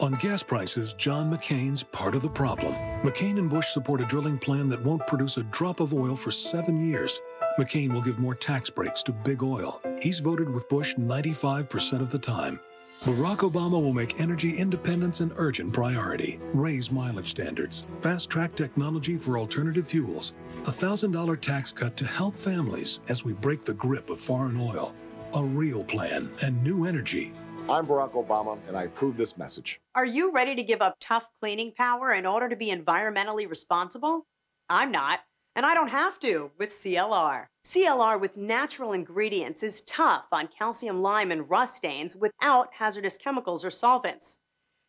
On gas prices, John McCain's part of the problem. McCain and Bush support a drilling plan that won't produce a drop of oil for seven years. McCain will give more tax breaks to big oil. He's voted with Bush 95% of the time. Barack Obama will make energy independence an urgent priority, raise mileage standards, fast track technology for alternative fuels, a $1,000 tax cut to help families as we break the grip of foreign oil, a real plan and new energy. I'm Barack Obama, and I approve this message. Are you ready to give up tough cleaning power in order to be environmentally responsible? I'm not. And I don't have to with CLR. CLR with natural ingredients is tough on calcium, lime, and rust stains without hazardous chemicals or solvents.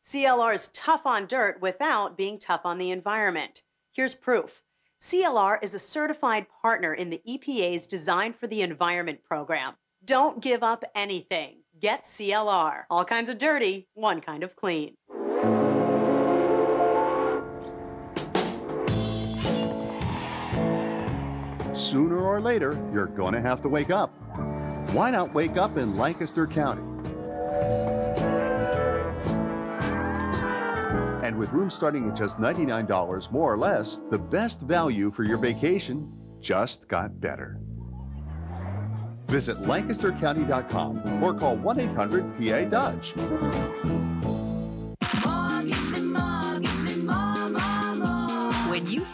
CLR is tough on dirt without being tough on the environment. Here's proof. CLR is a certified partner in the EPA's Design for the Environment program. Don't give up anything. Get CLR. All kinds of dirty, one kind of clean. Sooner or later, you're going to have to wake up. Why not wake up in Lancaster County? And with rooms starting at just $99 more or less, the best value for your vacation just got better. Visit lancastercounty.com or call 1 800 PA Dutch.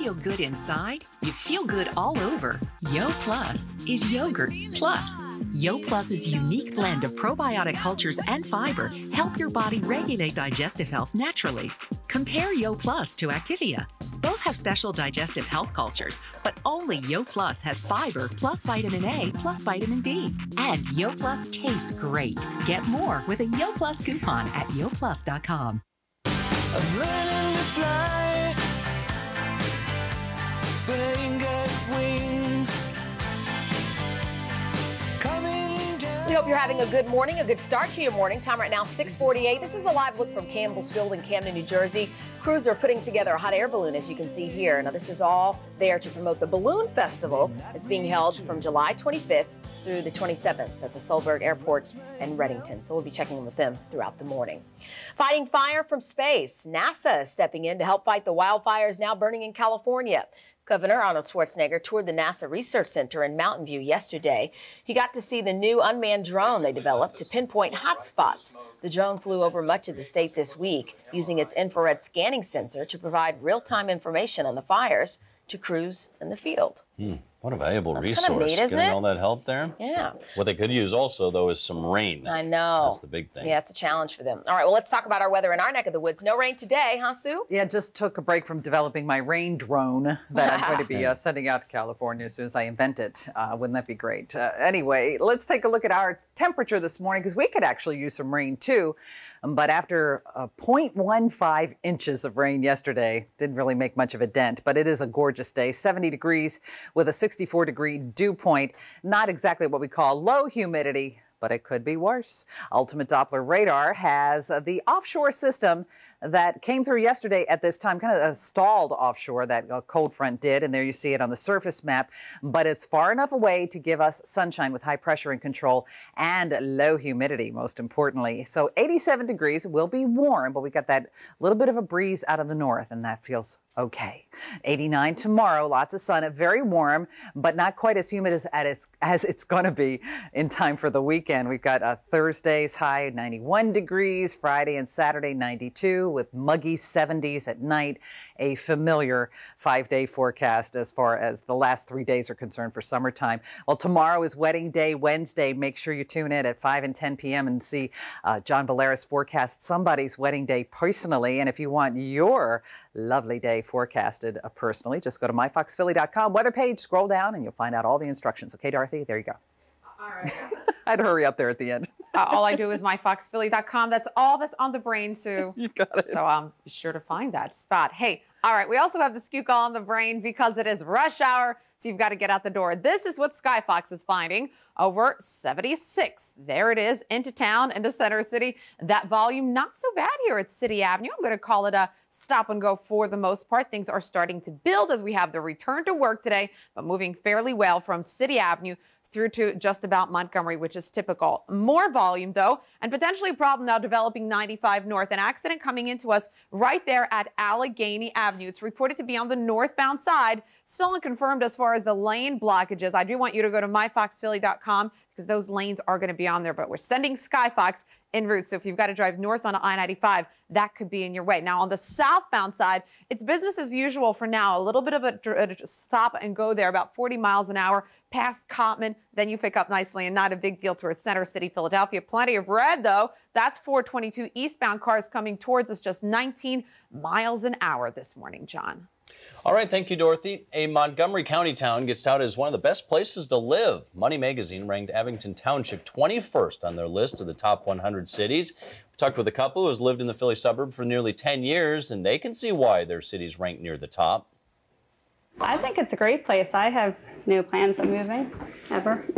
Feel good inside, you feel good all over. Yo Plus is yogurt plus. Yo Plus's unique blend of probiotic cultures and fiber help your body regulate digestive health naturally. Compare Yo Plus to Activia. Both have special digestive health cultures, but only Yo Plus has fiber plus vitamin A plus vitamin D. And Yo Plus tastes great. Get more with a Yo Plus coupon at yoplus.com. We hope you're having a good morning, a good start to your morning. Time right now, 648. This is a live look from Campbell's Field in Camden, New Jersey. Crews are putting together a hot air balloon, as you can see here. Now, this is all there to promote the Balloon Festival. It's being held from July 25th through the 27th at the Solberg Airports in Readington. So we'll be checking in with them throughout the morning. Fighting fire from space. NASA is stepping in to help fight the wildfires now burning in California. Governor Arnold Schwarzenegger toured the NASA Research Center in Mountain View yesterday. He got to see the new unmanned drone they developed to pinpoint hotspots. The drone flew over much of the state this week, using its infrared scanning sensor to provide real time information on the fires to crews in the field. Hmm, what a valuable That's resource. kinda neat, isn't Getting it? all that help there. Yeah. What they could use also, though, is some rain. I know. That's the big thing. Yeah, it's a challenge for them. All right, well, let's talk about our weather in our neck of the woods. No rain today, huh, Sue? Yeah, just took a break from developing my rain drone (laughs) that I'm going to be uh, sending out to California as soon as I invent it. Uh, wouldn't that be great? Uh, anyway, let's take a look at our temperature this morning because we could actually use some rain too. Um, But after uh, 0.15 inches of rain yesterday, didn't really make much of a dent, but it is a gorgeous day. 70 degrees with a 64 degree dew point. Not exactly what we call low humidity, but it could be worse. Ultimate Doppler radar has uh, the offshore system that came through yesterday at this time, kind of uh, stalled offshore, that uh, cold front did. And there you see it on the surface map. But it's far enough away to give us sunshine with high pressure and control and low humidity, most importantly. So 87 degrees will be warm, but we got that little bit of a breeze out of the north, and that feels okay. 89 tomorrow, lots of sun, very warm, but not quite as humid as, as, as it's going to be in time for the weekend. We've got a Thursday's high 91 degrees, Friday and Saturday 92 with muggy 70s at night. A familiar five day forecast as far as the last three days are concerned for summertime. Well, tomorrow is wedding day, Wednesday. Make sure you tune in at 5 and 10 p.m. and see uh, John Bolaris forecast somebody's wedding day personally. And if you want your lovely day forecasted uh, personally, just go to myfoxphilly.com weather page, scroll down, and you'll find out all the instructions. Okay, Dorothy? There you go. All right. (laughs) I'd hurry up there at the end. Uh, all I do is myfoxphilly.com. That's all that's on the brain, Sue. (laughs) you got it. So um, be sure to find that spot. Hey, all right. We also have the Scoop Call on the brain because it is rush hour, so you've got to get out the door. This is what Skyfox is finding over 76. There it is into town, into Center City. That volume not so bad here at City Avenue. I'm going to call it a stop and go for the most part. Things are starting to build as we have the return to work today, but moving fairly well from City Avenue through to just about Montgomery, which is typical. More volume, though, and potentially a problem now developing 95 North. An accident coming into us right there at Allegheny Avenue. It's reported to be on the northbound side. Still unconfirmed as far as the lane blockages. I do want you to go to myfoxphilly.com because those lanes are going to be on there, but we're sending Skyfox en route. So if you've got to drive north on I 95, that could be in your way. Now, on the southbound side, it's business as usual for now. A little bit of a, a stop and go there, about 40 miles an hour past Cottman. Then you pick up nicely and not a big deal towards Center City, Philadelphia. Plenty of red, though. That's 422 eastbound cars coming towards us, just 19 miles an hour this morning, John. All right, thank you, Dorothy. A Montgomery County town gets touted as one of the best places to live. Money Magazine ranked Abington Township 21st on their list of the top 100 cities. We talked with a couple who has lived in the Philly suburb for nearly 10 years, and they can see why their city's ranked near the top. I think it's a great place. I have no plans of moving ever. (laughs)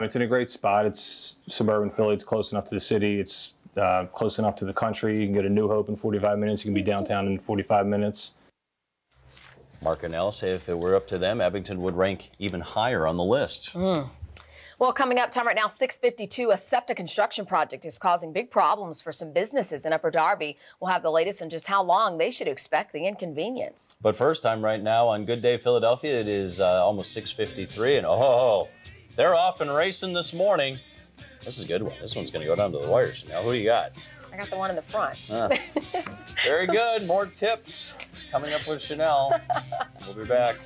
It's in a great spot. It's suburban Philly. It's close enough to the city. It's uh, close enough to the country. You can go to New Hope in 45 minutes. You can be downtown in 45 minutes. Mark and Elle say if it were up to them, Abington would rank even higher on the list. Mm. Well, coming up, time right now, 652, a SEPTA construction project is causing big problems for some businesses in Upper Darby. We'll have the latest on just how long they should expect the inconvenience. But first time right now on Good Day Philadelphia, it is uh, almost 6:53, and oh, they're off and racing this morning. This is a good one. This one's going to go down to the wire. Chanel, who you got? I got the one in the front. Ah, (laughs) very good. More tips coming up with Chanel. We'll be back.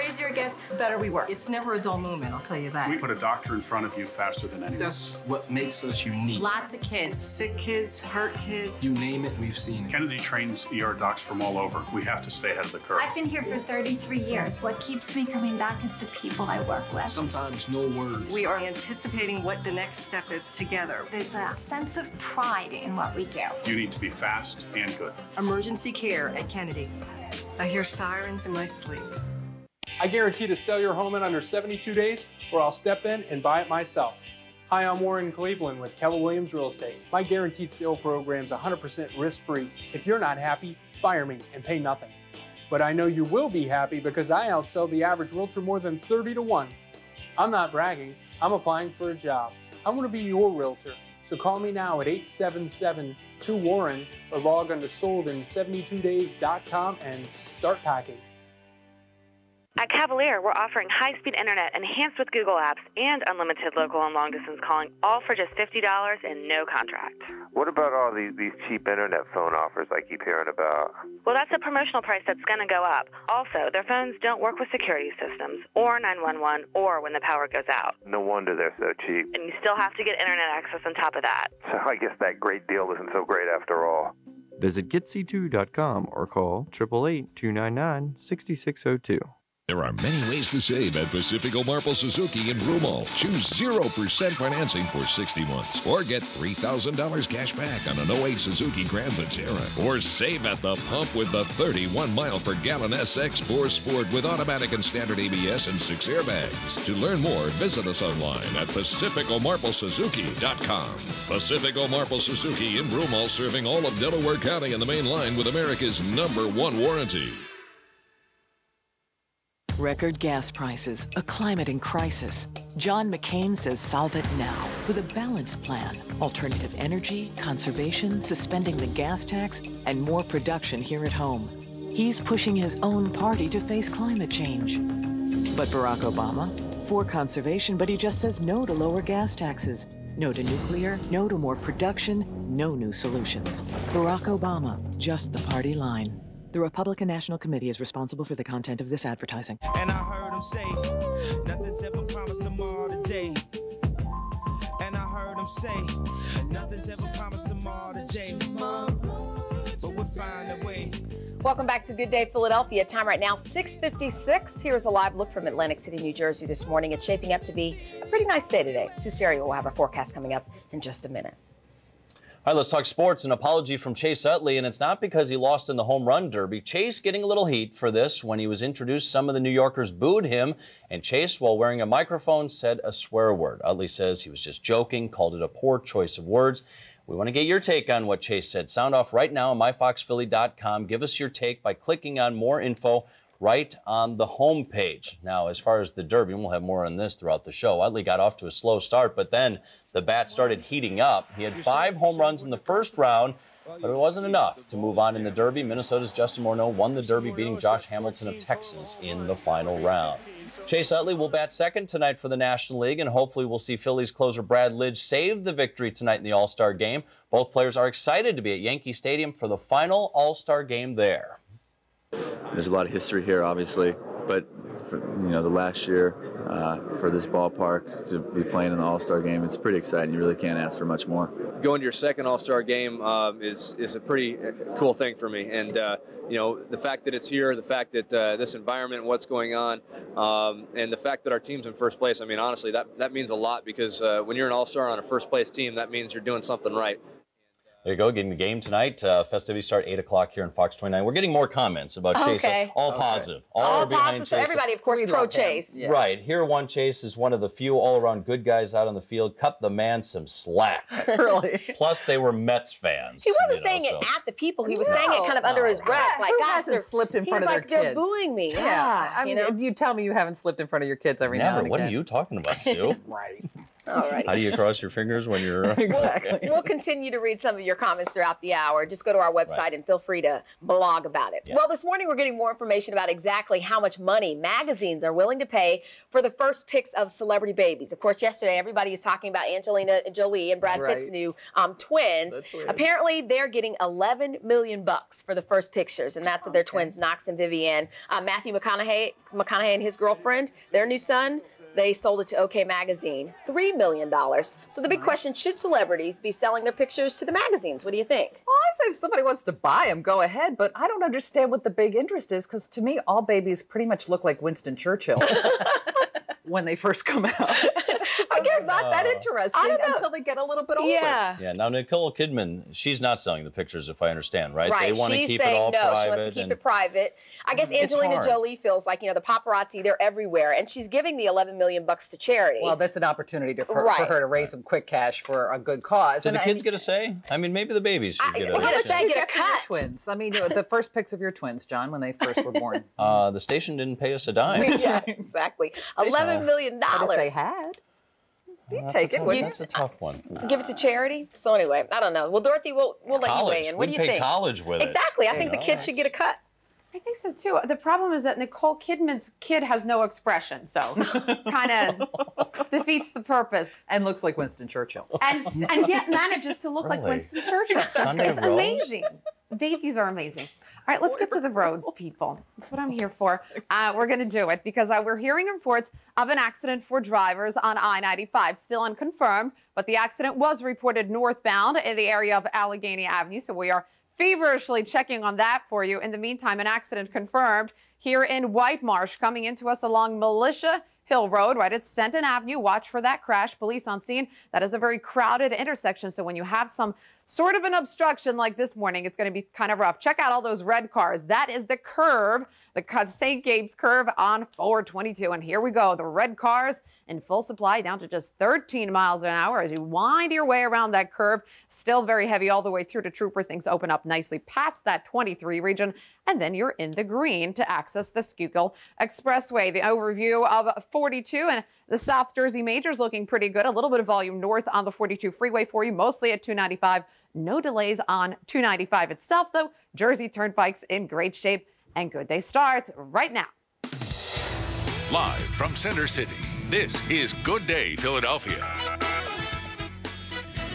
Easier it gets, the better we work. It's never a dull moment, I'll tell you that. We put a doctor in front of you faster than anyone. That's what makes us unique. Lots of kids, sick kids, hurt kids. You name it, we've seen it. Kennedy trains ER docs from all over. We have to stay ahead of the curve. I've been here for 33 years. What keeps me coming back is the people I work with. Sometimes no words. We are anticipating what the next step is together. There's a sense of pride in what we do. You need to be fast and good. Emergency care at Kennedy. I hear sirens in my sleep. I guarantee to sell your home in under 72 days, or I'll step in and buy it myself. Hi, I'm Warren Cleveland with Keller Williams Real Estate. My guaranteed sale program is 100% risk free. If you're not happy, fire me and pay nothing. But I know you will be happy because I outsell the average realtor more than 30 to 1. I'm not bragging, I'm applying for a job. I want to be your realtor. So call me now at 877 2 Warren or log on to soldin72days.com and start packing. At Cavalier, we're offering high speed internet enhanced with Google Apps and unlimited local and long distance calling, all for just $50 and no contract. What about all these, these cheap internet phone offers I keep hearing about? Well, that's a promotional price that's going to go up. Also, their phones don't work with security systems, or 911, or when the power goes out. No wonder they're so cheap. And you still have to get internet access on top of that. So I guess that great deal isn't so great after all. Visit getc2.com or call 888 299 6602. There are many ways to save at Pacifico Marple Suzuki in Broomall. Choose 0% financing for 60 months or get $3,000 cash back on an 08 Suzuki Grand Vitara. Or save at the pump with the 31 mile per gallon SX4 Sport with automatic and standard ABS and six airbags. To learn more, visit us online at PacificoMarpleSuzuki.com. Pacifico Marple Suzuki in Broomall serving all of Delaware County and the main line with America's number one warranty. Record gas prices, a climate in crisis. John McCain says solve it now with a balanced plan. Alternative energy, conservation, suspending the gas tax, and more production here at home. He's pushing his own party to face climate change. But Barack Obama, for conservation, but he just says no to lower gas taxes. No to nuclear, no to more production, no new solutions. Barack Obama, just the party line. The Republican National Committee is responsible for the content of this advertising. And I heard him say, nothing's ever promised tomorrow today. And I heard him say, nothing's ever promised tomorrow today. But we'll find a way. Welcome back to Good Day Philadelphia. Time right now 6:56. Here's a live look from Atlantic City, New Jersey this morning. It's shaping up to be a pretty nice day today. Sue Serio will have our forecast coming up in just a minute. All right, let's talk sports. An apology from Chase Utley, and it's not because he lost in the home run derby. Chase getting a little heat for this when he was introduced. Some of the New Yorkers booed him, and Chase, while wearing a microphone, said a swear word. Utley says he was just joking, called it a poor choice of words. We want to get your take on what Chase said. Sound off right now on myfoxphilly.com. Give us your take by clicking on more info right on the home page. Now, as far as the Derby, and we'll have more on this throughout the show, Utley got off to a slow start, but then the bat started heating up. He had five home runs in the first round, but it wasn't enough to move on in the Derby. Minnesota's Justin Morneau won the Derby, beating Josh Hamilton of Texas in the final round. Chase Utley will bat second tonight for the National League, and hopefully we'll see Phillies closer Brad Lidge save the victory tonight in the All-Star game. Both players are excited to be at Yankee Stadium for the final All-Star game there. There's a lot of history here, obviously, but for, you know the last year uh, for this ballpark to be playing in the All Star game, it's pretty exciting. You really can't ask for much more. Going to your second All Star game uh, is is a pretty cool thing for me, and uh, you know the fact that it's here, the fact that uh, this environment, what's going on, um, and the fact that our team's in first place. I mean, honestly, that that means a lot because uh, when you're an All Star on a first place team, that means you're doing something right. There you go, getting the game tonight. Uh, festivities start 8 o'clock here on Fox 29. We're getting more comments about Chase. All Okay. positive. All, All behind positive. So Chase. everybody, of course, We pro Chase. Yeah. Right. Here, one Chase is one of the few all around good guys out on the field. Cut the man some slack. (laughs) really? Plus, they were Mets fans. He wasn't you know, saying so- it at the people. He was saying it kind of under his breath, like, Who "Gosh, hasn't they're slipped in he's front of like, their they're booing me. Yeah, I you mean, know? you tell me you haven't slipped in front of your kids every now Never. and What are you talking about, Sue? (laughs) right. All right. How do you cross your fingers when you're (laughs) We'll, we'll continue to read some of your comments throughout the hour. Just go to our website Right. and feel free to blog about it. Yeah. Well, this morning we're getting more information about exactly how much money magazines are willing to pay for the first pics of celebrity babies. Of course, yesterday everybody is talking about Angelina Jolie and Brad Pitt's new um, twins. The twins. Apparently, they're getting 11 million bucks for the first pictures, and that's of their twins, Knox and Vivienne. Uh, Matthew McConaughey, McConaughey and his girlfriend, their new son. They sold it to OK Magazine, $3 million. So the big question should celebrities be selling their pictures to the magazines? What do you think? Well, I say if somebody wants to buy them, go ahead. But I don't understand what the big interest is because to me, all babies pretty much look like Winston Churchill (laughs) (laughs) when they first (laughs) come out. I guess not that Uh, interesting until they get a little bit older. Yeah, Yeah. now Nicole Kidman, she's not selling the pictures, if I understand, right? Right. They want to She's keep saying it all no. private. She wants to keep and- it private. I guess Angelina. Jolie feels like, you know, the paparazzi, they're everywhere. And she's giving the 11 million bucks to charity. Well, that's an opportunity to, for, for her to raise some quick cash for a good cause. Do And the I- kids get a say? I mean, maybe the babies should get a How much say. did you get for your twins? I mean, the first pics of your twins, John, when they first were born. (laughs) Uh, the station didn't pay us a dime. (laughs) yeah, exactly. $11 million. But if they had, you'd That's take a it. wouldn't That's a tough one. Give it to charity. So anyway, I don't know. Well, Dorothy, we'll we'll let you weigh in. What We'd do you pay think? college with it. exactly. I You think the know? kids should get a cut. I think so too. The problem is that Nicole Kidman's kid has no expression, so (laughs) kind of defeats the purpose. And looks like Winston Churchill. And and yet manages to look like Winston Churchill. (laughs) Sunday it's Rose? amazing. Babies are amazing. All right, let's get to the roads, people. That's what I'm here for. Uh, we're going to do it because uh, we're hearing reports of an accident for drivers on I 95. Still unconfirmed, but the accident was reported northbound in the area of Allegheny Avenue. So we are feverishly checking on that for you. In the meantime, an accident confirmed here in Whitemarsh coming into us along Militia Hill Road, right at Stenton Avenue. Watch for that crash. Police on scene. That is a very crowded intersection. So when you have some sort of an obstruction like this morning, it's going to be kind of rough. Check out all those red cars. That is the curve, the St. Gabe's curve on 422. And here we go. The red cars in full supply down to just 13 miles an hour as you wind your way around that curve. Still very heavy all the way through to Trooper. Things open up nicely past that 23 region. And then you're in the green to access the Schuylkill Expressway. The overview of 42 and the South Jersey Majors looking pretty good. A little bit of volume north on the 42 freeway for you, mostly at 295. No delays on 295 itself, though. Jersey Turnpike's in great shape. And good day starts right now. Live from Center City, this is Good Day Philadelphia.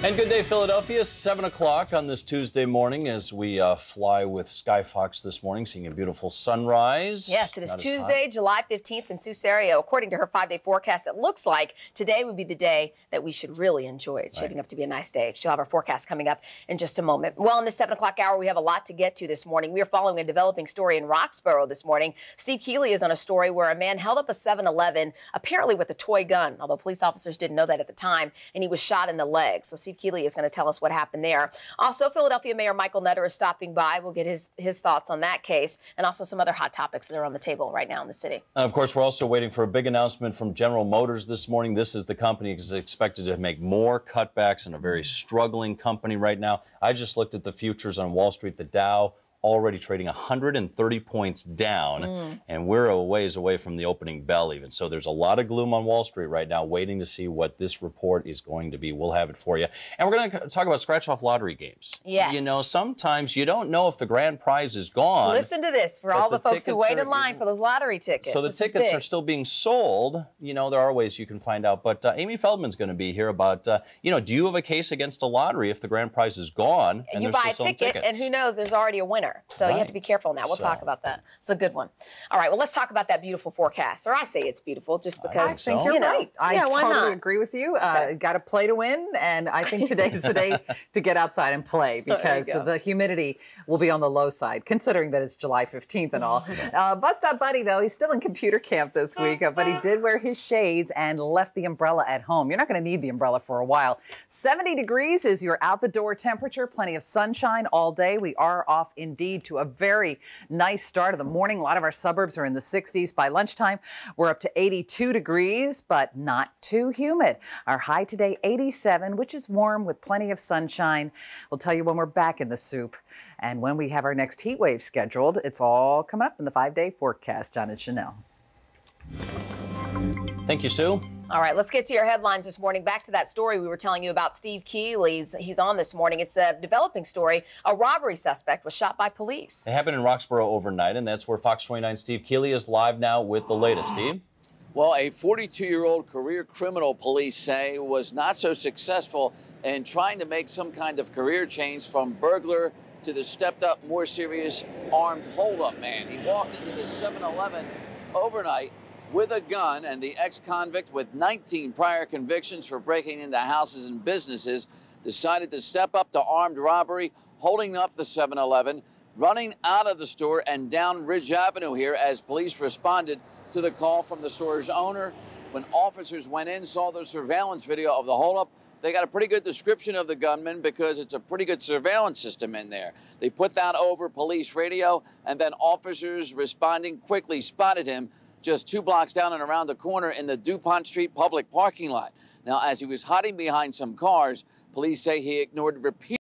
And good day, Philadelphia. Seven o'clock on this Tuesday morning as we uh, fly with Skyfox this morning, seeing a beautiful sunrise. Yes, it is Not Tuesday, July 15th in Sue Serio. According to her five day forecast, it looks like today would be the day that we should really enjoy. It's shaping up to be a nice day. She'll have our forecast coming up in just a moment. Well, in the 7 o'clock hour, we have a lot to get to this morning. We are following a developing story in Roxborough this morning. Steve Keeley is on a story where a man held up a 7 Eleven, apparently with a toy gun, although police officers didn't know that at the time, and he was shot in the leg. So Steve Keeley is going to tell us what happened there. Also, Philadelphia Mayor Michael Nutter is stopping by. We'll get his, his thoughts on that case and also some other hot topics that are on the table right now in the city. And of course, we're also waiting for a big announcement from General Motors this morning. This is the company is expected to make more cutbacks in a very struggling company right now. I just looked at the futures on Wall Street. The Dow already trading 130 points down, Mm. and we're a ways away from the opening bell even. So there's a lot of gloom on Wall Street right now, waiting to see what this report is going to be. We'll have it for you. And we're going to talk about scratch-off lottery games. Yes. You know, sometimes you don't know if the grand prize is gone. Listen to this for all the, folks who wait are- in line for those lottery tickets. So the This tickets are still being sold. You know, there are ways you can find out. But uh, Amy Feldman's going to be here about, uh, you know, do you have a case against a lottery if the grand prize is gone and you they're buy a ticket, and who knows, there's already a winner. So you have to be careful now. We'll So- talk about that. It's a good one. All right, well, let's talk about that beautiful forecast. Or I say it's beautiful just because I think you're you know, right. I yeah, why totally not? agree with you. Uh, Got to play to win, and I think (laughs) today's the day to get outside and play because go. the humidity will be on the low side, considering that it's July 15th and all. (laughs) uh, Bus Stop Buddy, though, he's still in computer camp this week, uh, but he did wear his shades and left the umbrella at home. You're not going to need the umbrella for a while. 70 degrees is your out the door temperature, plenty of sunshine all day. We are off indeed to a very nice start of the morning. A lot of our suburbs are in the 60s. By lunchtime, we're up to 82 degrees, but not too humid. Our high today, 87, which is warm with plenty of sunshine. We'll tell you when we're back in the soup. And when we have our next heat wave scheduled, it's all coming up in the five day forecast. John and Chanel. Thank you, Sue. All right, let's get to your headlines this morning. Back to that story we were telling you about Steve Keeley's. He's on this morning. It's a developing story. A robbery suspect was shot by police. It happened in Roxborough overnight, and that's where Fox 29 Steve Keeley is live now with the latest. Steve? Well, a 42 year old career criminal, police say, was not so successful in trying to make some kind of career change from burglar to the stepped up, more serious armed holdup man. He walked into the 7 Eleven overnight with a gun, and the ex convict with 19 prior convictions for breaking into houses and businesses decided to step up to armed robbery, holding up the 7 Eleven, running out of the store and down Ridge Avenue here as police responded to the call from the store's owner. When officers went in, saw the surveillance video of the holdup, they got a pretty good description of the gunman because it's a pretty good surveillance system in there. They put that over police radio, and then officers responding quickly spotted him just two blocks down and around the corner in the DuPont Street public parking lot. Now, as he was hiding behind some cars, police say he ignored repeat.